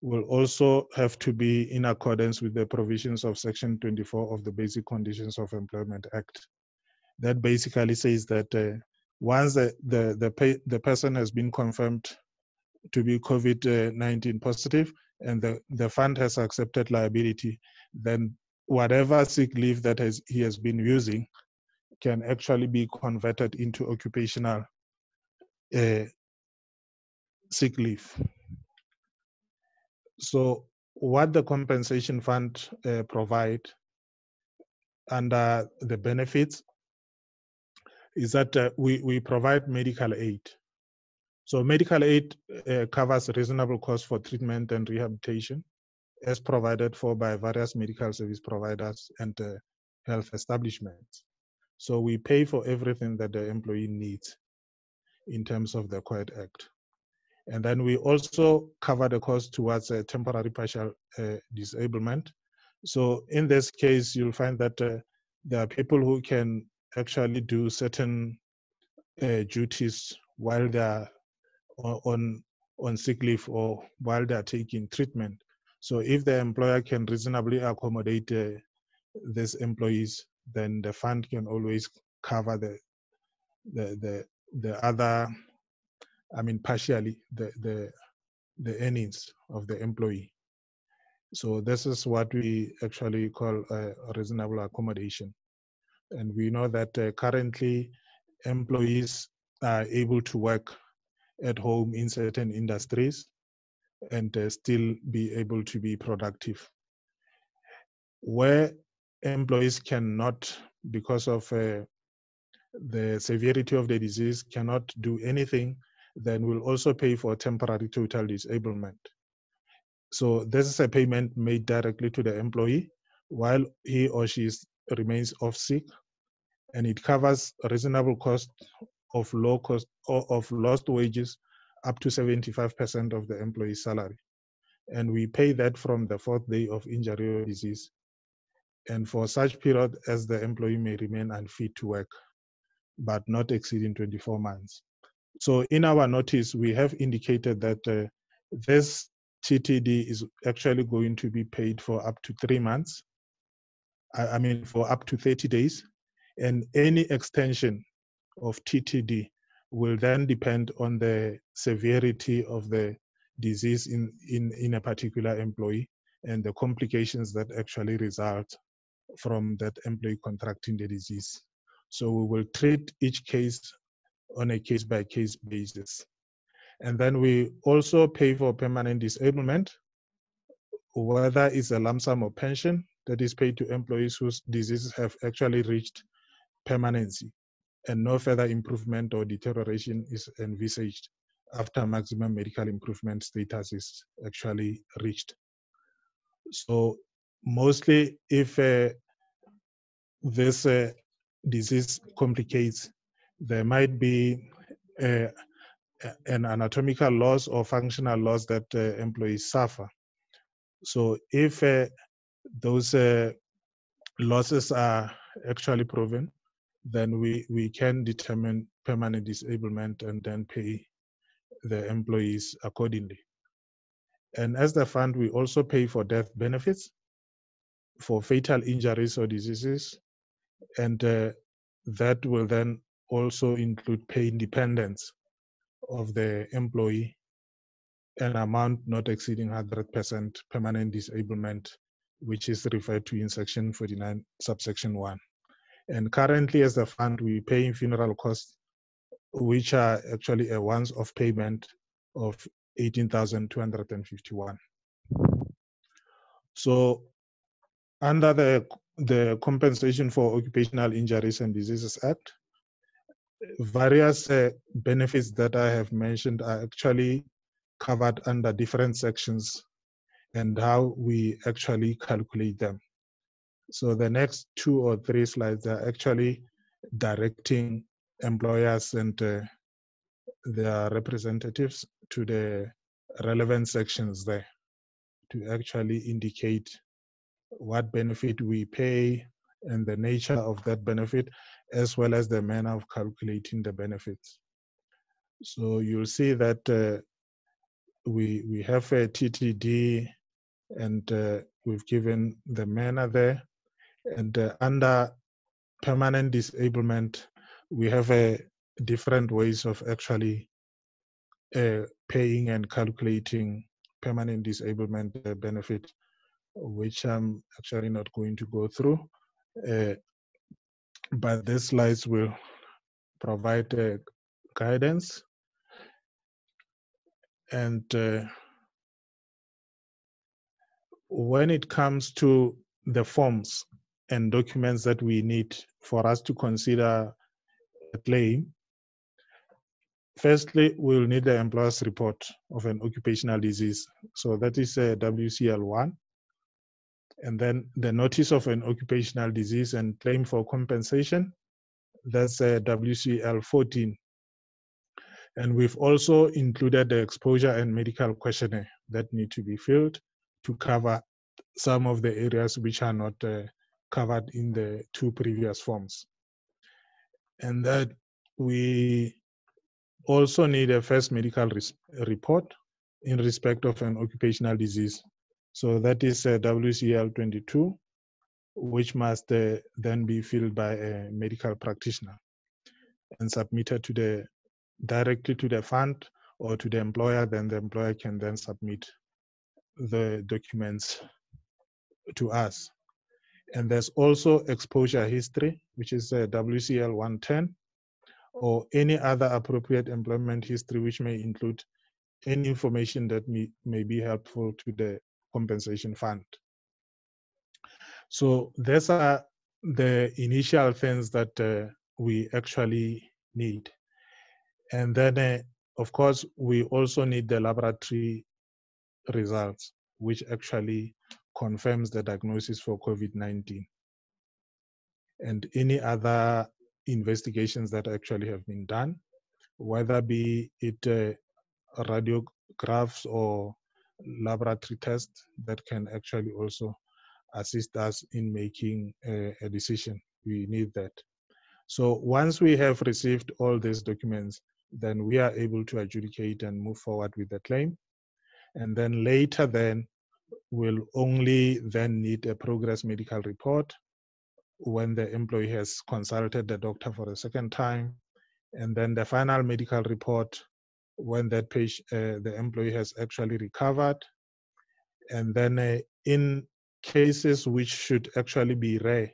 will also have to be in accordance with the provisions of Section 24 of the Basic Conditions of Employment Act. That basically says that uh, once the, the, the, the person has been confirmed to be COVID-19 positive and the, the fund has accepted liability, then whatever sick leave that has, he has been using can actually be converted into occupational uh, sick leave. So what the compensation fund uh, provide under the benefits is that uh, we, we provide medical aid. So medical aid uh, covers reasonable cost for treatment and rehabilitation as provided for by various medical service providers and uh, health establishments. So we pay for everything that the employee needs in terms of the COID Act. And then we also cover the cost towards a temporary partial uh, disablement. So in this case, you'll find that uh, there are people who can actually do certain uh, duties while they're on on sick leave or while they're taking treatment. So if the employer can reasonably accommodate uh, these employees, then the fund can always cover the the the, the other, I mean, partially the the the earnings of the employee. So this is what we actually call a reasonable accommodation. And we know that uh, currently employees are able to work at home in certain industries and uh, still be able to be productive. Where employees cannot, because of uh, the severity of the disease, cannot do anything, then we'll also pay for temporary total disablement. So this is a payment made directly to the employee while he or she is, remains off sick, and it covers reasonable cost of low cost of lost wages up to 75% of the employee's salary. And we pay that from the fourth day of injury or disease. And for such period as the employee may remain unfit to work, but not exceeding 24 months. So in our notice, we have indicated that uh, this TTD is actually going to be paid for up to three months. I, mean, for up to 30 days. And any extension of TTD will then depend on the severity of the disease in, in, in a particular employee and the complications that actually result from that employee contracting the disease. So we will treat each case on a case by case basis. And then we also pay for permanent disablement, whether it's a lump sum or pension that is paid to employees whose diseases have actually reached permanency and no further improvement or deterioration is envisaged after maximum medical improvement status is actually reached. So mostly if uh, this uh, disease complicates, there might be uh, an anatomical loss or functional loss that uh, employees suffer. So if uh, those uh, losses are actually proven, then we, we can determine permanent disablement and then pay the employees accordingly. And as the fund, we also pay for death benefits for fatal injuries or diseases. And uh, that will then also include pay independence of the employee an amount not exceeding 100% permanent disablement, which is referred to in section 49, subsection 1. And currently, as a fund, we pay in funeral costs, which are actually a once off payment of 18,251. So, under the, the Compensation for Occupational Injuries and Diseases Act, various uh, benefits that I have mentioned are actually covered under different sections and how we actually calculate them. So the next two or three slides are actually directing employers and uh, their representatives to the relevant sections there to actually indicate what benefit we pay and the nature of that benefit, as well as the manner of calculating the benefits. So you'll see that uh, we we have a TTD, and uh, we've given the manner there, and uh, under permanent disablement, we have a different ways of actually uh, paying and calculating permanent disablement uh, benefit, which I'm actually not going to go through. Uh, but these slides will provide uh, guidance and when it comes to the forms and documents that we need for us to consider a claim, firstly, we'll need the employer's report of an occupational disease. So that is uh, a WCL1. And then the notice of an occupational disease and claim for compensation, that's uh, a WCL14. And we've also included the exposure and medical questionnaire that need to be filled to cover some of the areas which are not uh, covered in the two previous forms. And that we also need a first medical report in respect of an occupational disease. So that is a WCL 22, which must uh, then be filled by a medical practitioner and submitted to the directly to the fund or to the employer, then the employer can then submit the documents to us. And there's also exposure history, which is a WCL 110, or any other appropriate employment history, which may include any information that may, may be helpful to the compensation fund. So these are the initial things that uh, we actually need. And then, uh, of course, we also need the laboratory results, which actually confirms the diagnosis for COVID-19. And any other investigations that actually have been done, whether be it uh, radiographs or laboratory tests that can actually also assist us in making a, a decision. We need that. So once we have received all these documents, then we are able to adjudicate and move forward with the claim. And then later then we'll only then need a progress medical report when the employee has consulted the doctor for a second time. And then the final medical report when that uh, the employee has actually recovered. And then uh, in cases which should actually be rare,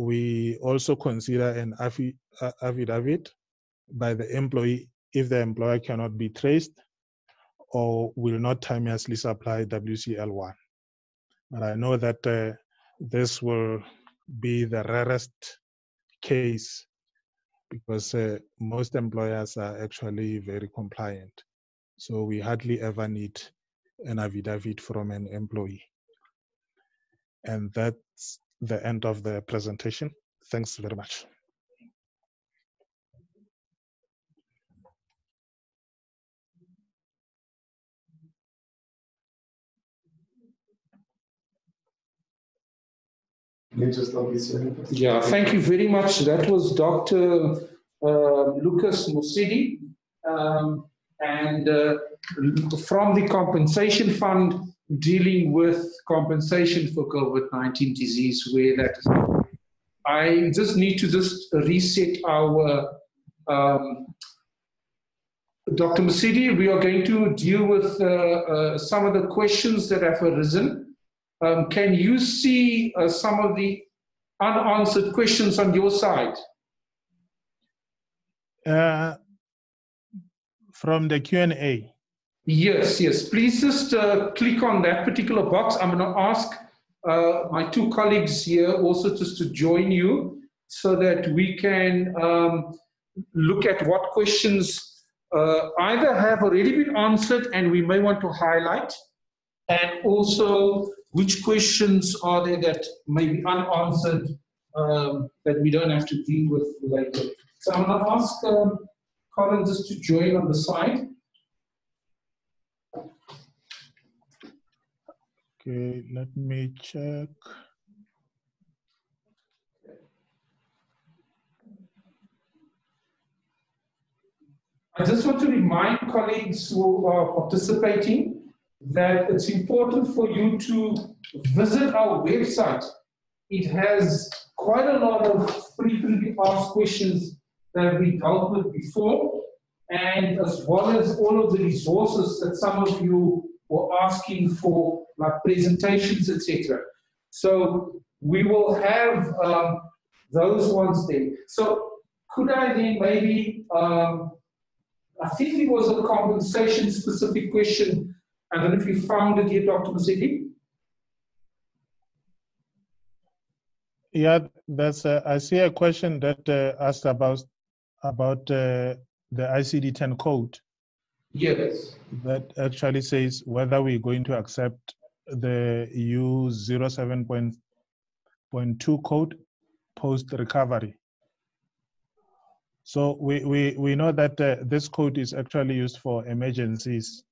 we also consider an affidavit by the employee if the employer cannot be traced or will not timeously supply WCL1. But I know that uh, this will be the rarest case because uh, most employers are actually very compliant. So we hardly ever need an affidavit from an employee. And that's the end of the presentation. Thanks very much. Yeah, thank you very much. That was Dr. Uh, Lucas Mosidi. Um, and uh, from the compensation fund dealing with compensation for COVID-19 disease, where that is. I just need to just reset our um, Dr. Mosidi, we are going to deal with uh, uh, some of the questions that have arisen. Um, can you see uh, some of the unanswered questions on your side? Uh, from the Q&A. Yes, yes. Please just uh, click on that particular box. I'm going to ask uh, my two colleagues here also just to join you so that we can um, look at what questions uh, either have already been answered and we may want to highlight, and also which questions are there that may be unanswered um, that we don't have to deal with later. So I'm going to ask um, Karen just to join on the side. Okay, let me check. I just want to remind colleagues who are participating that it's important for you to visit our website. It has quite a lot of frequently asked questions that we dealt with before, and as well as all of the resources that some of you were asking for, like presentations, etc. So we will have um, those ones there. So could I then maybe, um, I think it was a compensation specific question. I don't if you found it here, Dr. Mosidi. Yeah, that's. Uh, I see a question that uh, asked about about uh, the ICD-10 code. Yes. That actually says whether we're going to accept the U07.2 code post recovery. So we, we, we know that uh, this code is actually used for emergencies,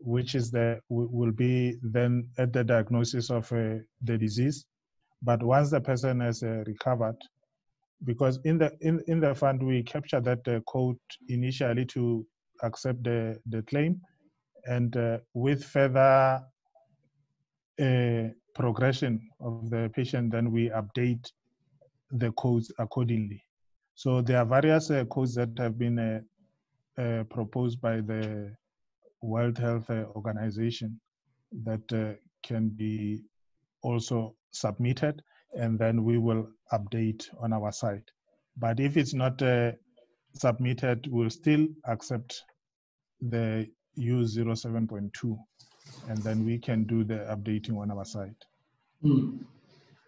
which is the will be then at the diagnosis of uh, the disease. But once the person has uh, recovered, because in the in, in the fund we capture that uh, code initially to accept the, the claim and uh, with further uh, progression of the patient then we update the codes accordingly so there are various uh, codes that have been proposed by the world health organization that can be also submitted and then we will update on our site. But if it's not uh, submitted, we'll still accept the U07.2 and then we can do the updating on our site. Hmm.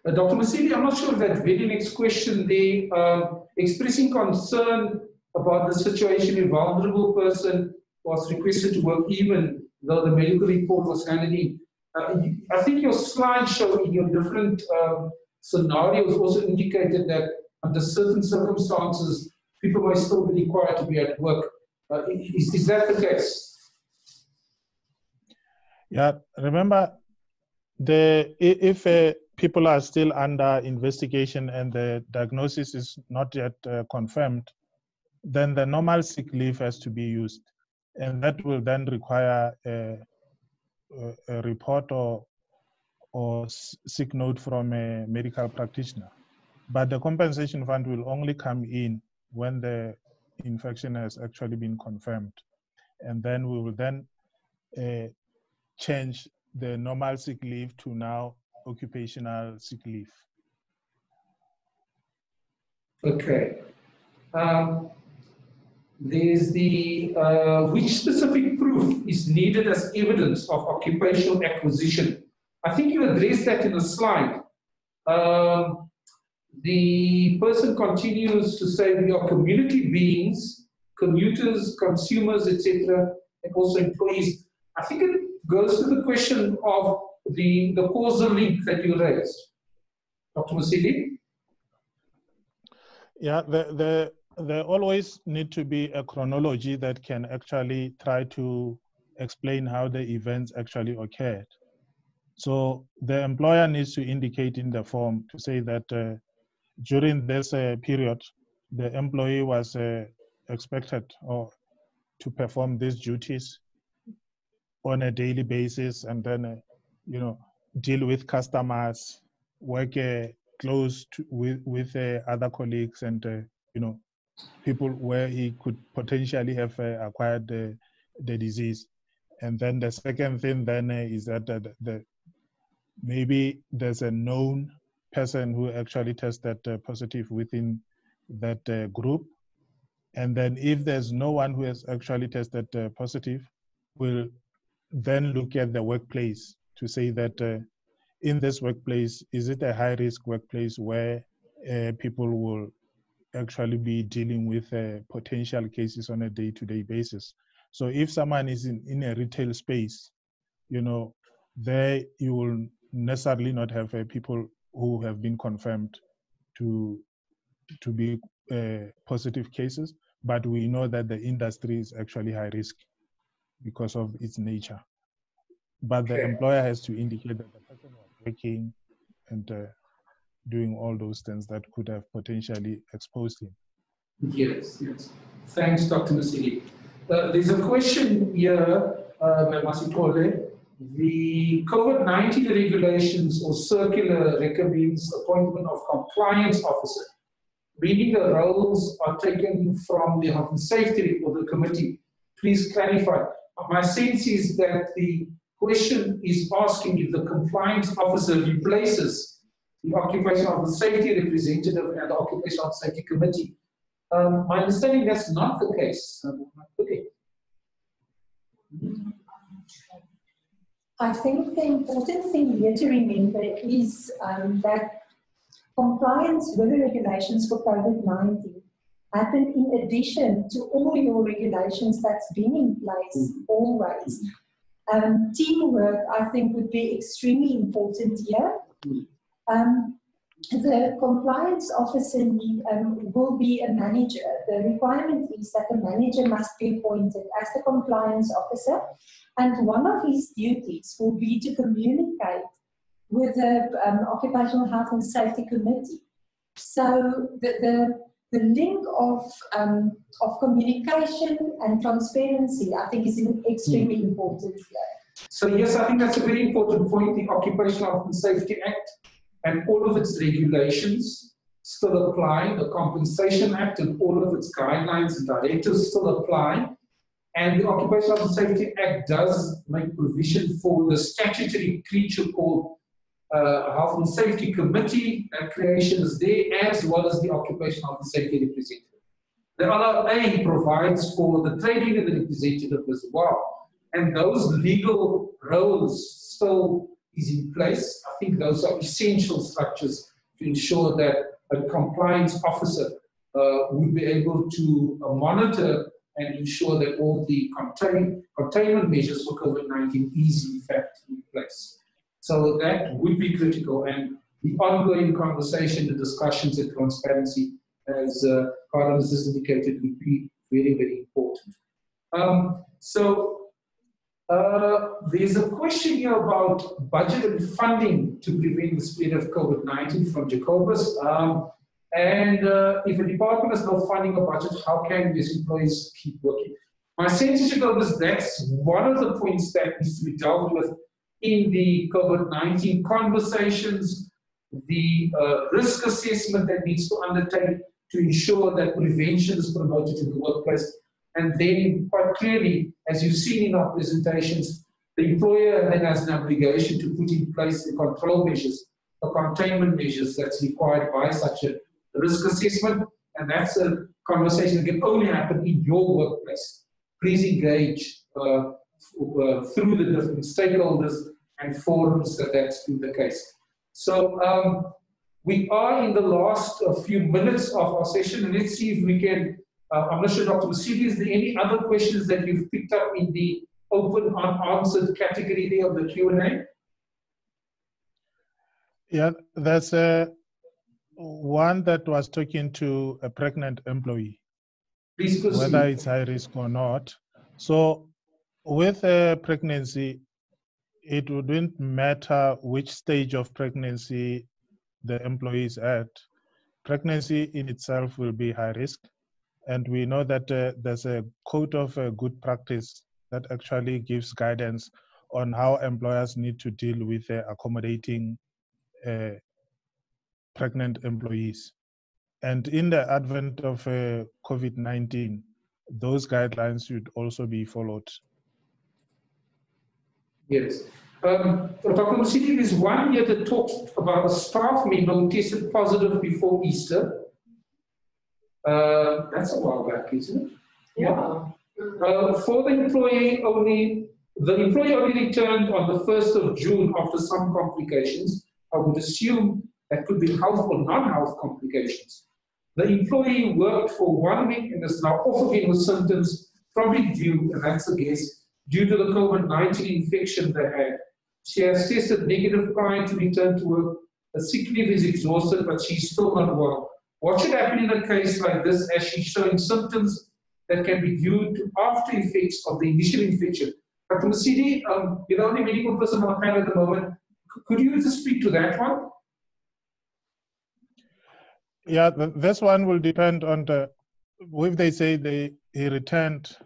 Uh, Dr. Mosidi, I'm not sure that very next question, they uh, expressing concern about the situation a vulnerable person was requested to work even though the medical report was handed in. Uh, I think your slide showing your different um, scenarios also indicated that under certain circumstances, people may still be required to be at work. Uh, is, is that the case? Yeah, remember, the if uh, people are still under investigation and the diagnosis is not yet uh, confirmed, then the normal sick leave has to be used. And that will then require a, a report or or sick note from a medical practitioner. But the compensation fund will only come in when the infection has actually been confirmed. And then we will then uh, change the normal sick leave to now occupational sick leave. Okay. Um, there's the, uh, which specific proof is needed as evidence of occupational acquisition I think you addressed that in the slide. Um, the person continues to say we are community beings, commuters, consumers, etc., and also employees. I think it goes to the question of the, the causal link that you raised. Dr. Mosidi? Yeah, the, the, there always need to be a chronology that can actually try to explain how the events actually occurred. So the employer needs to indicate in the form to say that uh, during this uh, period, the employee was uh, expected or to perform these duties on a daily basis and then, uh, you know, deal with customers, work uh, close to, with, with uh, other colleagues and, you know, people where he could potentially have acquired the, the disease. And then the second thing then is that the, the maybe there's a known person who actually tested uh, positive within that uh, group. And then if there's no one who has actually tested uh, positive, we'll then look at the workplace to say that uh, in this workplace, is it a high risk workplace where uh, people will actually be dealing with uh, potential cases on a day to day basis? So if someone is in, in a retail space, you know, there you will necessarily not have uh, people who have been confirmed to to be uh, positive cases, but we know that the industry is actually high risk because of its nature. But the okay. employer has to indicate that the person was working and uh, doing all those things that could have potentially exposed him. Yes, yes. Thanks, Dr. Mosidi. Uh, there's a question here, uh, Masitole, the COVID-19 regulations or circular recommends appointment of compliance officer, meaning the roles are taken from the health and safety or the committee. Please clarify. My sense is that the question is asking if the compliance officer replaces the occupational safety representative and the occupational safety committee. Um, my understanding that's not the case. Um, okay. I think the important thing here to remember is um, that compliance with the regulations for COVID-19 happen in addition to all your regulations that's been in place always. Um, teamwork, I think, would be extremely important here. Um, the compliance officer um, will be a manager. The requirement is that the manager must be appointed as the compliance officer and one of his duties will be to communicate with the um, Occupational Health and Safety Committee. So the, the, the link of, um, of communication and transparency, I think, is extremely mm. important here. So yes, I think that's a very important point. The Occupational Health and Safety Act and all of its regulations still apply. The Compensation Act and all of its guidelines and directives still apply. And the Occupational Safety Act does make provision for the statutory creature called uh, Health and Safety Committee. That creation is there, as well as the Occupational and Safety Representative. The LRA provides for the trade union representative as well. And those legal roles still is in place. I think those are essential structures to ensure that a compliance officer uh, would be able to uh, monitor and ensure that all the contain, containment measures for COVID-19 is in fact in place. So that would be critical and the ongoing conversation, the discussions and transparency, as uh, Carlos has indicated, would be very, very important. Um, so uh, there's a question here about budget and funding to prevent the spread of COVID-19 from Jacobus. Um, and uh, if a department has no funding or budget, how can these employees keep working? My sense is that's one of the points that needs to be dealt with in the COVID-19 conversations, the uh, risk assessment that needs to undertake to ensure that prevention is promoted in the workplace. And then quite clearly, as you've seen in our presentations, the employer then has an obligation to put in place the control measures, the containment measures that's required by such a risk assessment, and that's a conversation that can only happen in your workplace. Please engage uh, uh, through the different stakeholders and forums that that's been the case. So um, we are in the last uh, few minutes of our session, and let's see if we can. Uh, I'm not sure, Dr. Mosidi, is there any other questions that you've picked up in the open unanswered category there of the Q&A? Yeah, there's a one that was talking to a pregnant employee, whether it's high risk or not. So, with a pregnancy, it wouldn't matter which stage of pregnancy the employee is at. Pregnancy in itself will be high risk. And we know that uh, there's a code of uh, good practice that actually gives guidance on how employers need to deal with uh, accommodating pregnant employees. And in the advent of uh, COVID 19, those guidelines should also be followed. Yes. Um, Dr. Mosidi, there's one here that talks about a staff member who tested positive before Easter. Uh, that's a while back, isn't it? Yeah. Uh, for the employee only, the employee only returned on the 1st of June after some complications. I would assume that could be health or non-health complications. The employee worked for one week and is now off again with symptoms, probably due, and that's a guess, due to the COVID-19 infection they had. She has tested negative prior to return to work. The sick leave is exhausted, but she's still not well. What should happen in a case like this as she's showing symptoms that can be due to after effects of the initial infection? Dr. Mosidi, um, you're the only medical person on the panel at the moment. Could you just speak to that one? Yeah, this one will depend on the, if they say they he returned,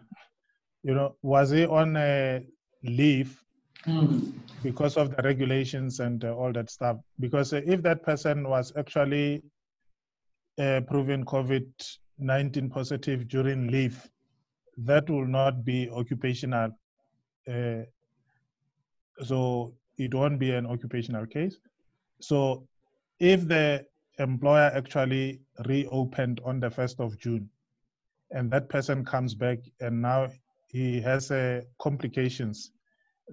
you know, was he on a leave Mm. because of the regulations and uh, all that stuff? Because if that person was actually uh, proven COVID 19 positive during leave, that will not be occupational. Uh, so it won't be an occupational case. So if the employer actually reopened on the 1st of June and that person comes back and now he has uh, complications,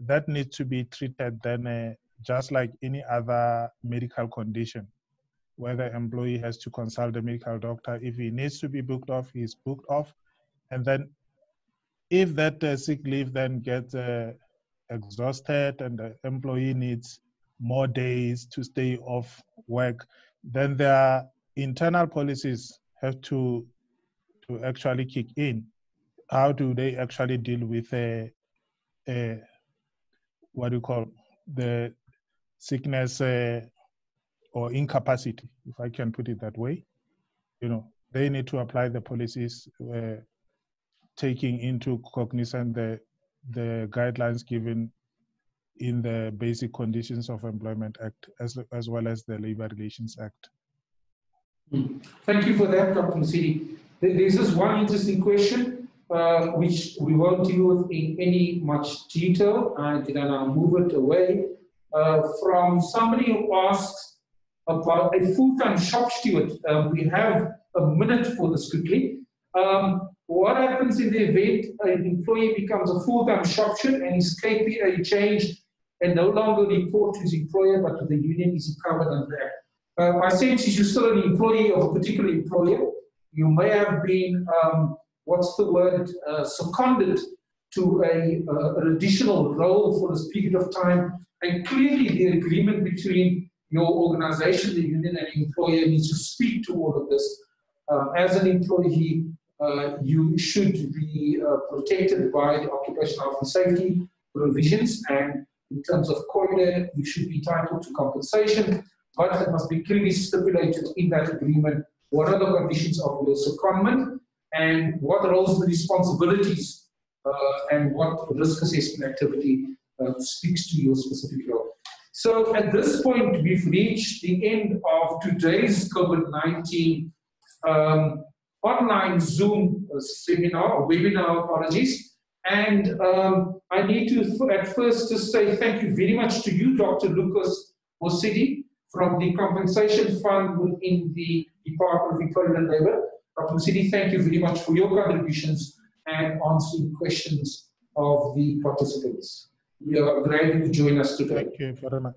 that needs to be treated then uh, just like any other medical condition where the employee has to consult the medical doctor. If he needs to be booked off, he's booked off. And then if that uh, sick leave then gets uh, exhausted and the employee needs more days to stay off work, then their internal policies have to to actually kick in. How do they actually deal with a, a what do you call the sickness uh, or incapacity, if I can put it that way? You know, they need to apply the policies uh, taking into cognizance the the guidelines given in the Basic Conditions of Employment Act as, as well as the Labor Relations Act. Thank you for that, Dr. Mosidi. This one interesting question, uh, which we won't deal with in any much detail. I'm going to move it away uh, from somebody who asks about a full-time shop steward. Um, we have a minute for this quickly. Um, what happens in the event an employee becomes a full-time shop steward and his KPA changed and no longer report to his employer but to the union is he covered under that? Uh, my sense is you're still an employee of a particular employer. You may have been, um, what's the word, uh, seconded to a, uh, an additional role for this period of time. And clearly the agreement between your organization, the union, and the employer needs to speak to all of this. Uh, as an employee, uh, you should be uh, protected by the occupational health and safety provisions. And in terms of COIDA, you should be entitled to compensation but it must be clearly stipulated in that agreement what are the conditions of your secondment and what roles and responsibilities uh, and what risk assessment activity uh, speaks to your specific role. So at this point, we've reached the end of today's COVID-19 um, online Zoom uh, seminar webinar, apologies. And um, I need to at first just say thank you very much to you, Dr. Lucas Mosidi, from the compensation fund within the Department of Employment and Labour. Dr. Mosidi, thank you very much for your contributions and answering questions of the participants. We are glad you join us today. Thank you very much.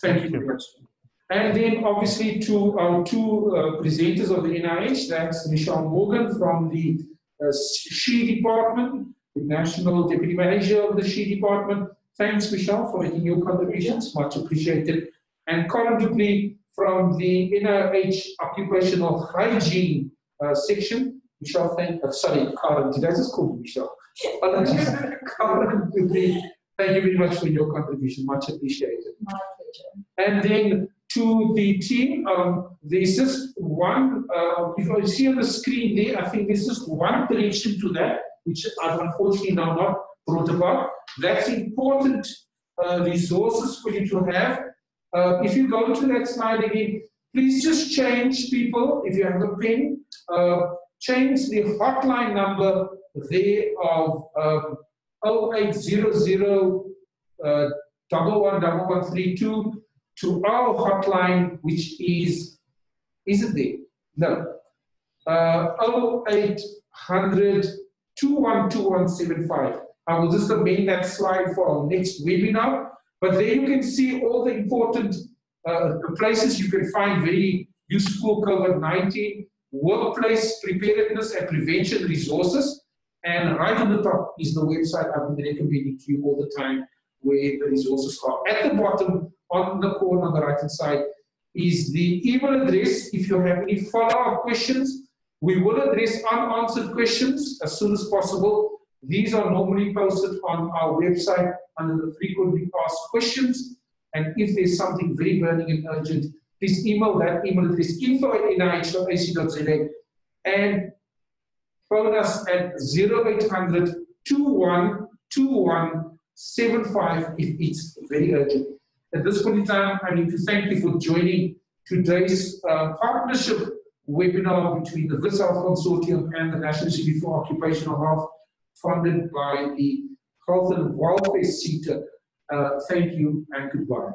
Thank you very much. And then obviously to our two uh, presenters of the NIOH, that's Michelle Morgan from the uh, SHE Department, the National Deputy Manager of the SHE Department, Thanks, Michelle, for making your contributions. Much appreciated. And Karen du Preez from the NIOH Occupational Hygiene uh, section. Michelle, thank uh, sorry, Karen, did I just call you Michelle? Thank you very much for your contribution, much appreciated. My pleasure. And then to the team, um, there's just one, uh, if you see on the screen there, I think there's just one correction to that, which I've unfortunately now not brought about. That's important uh, resources for you to have. Uh, if you go to that slide again, please just change people, if you have a pen, uh, change the hotline number there of um, 0800 uh, 111132 to our hotline, which is, is it there? No. Uh, 0800 212175. I will just amend that slide for our next webinar. But there you can see all the important uh, places you can find very useful COVID-19 workplace preparedness and prevention resources. And right on the top is the website I've been recommending to you all the time where the resources are. At the bottom, on the corner on the right hand side, is the email address. If you have any follow-up questions, we will address unanswered questions as soon as possible. These are normally posted on our website under the frequently asked questions. And if there's something very burning and urgent, please email that email address info at nioh.ac.za and phone us at 0800 212175 if it's very urgent. At this point in time, I need to thank you for joining today's uh, partnership webinar between the Wits Consortium and the National Institute for Occupational Health, funded by the Health and Welfare SETA. Uh, thank you and goodbye.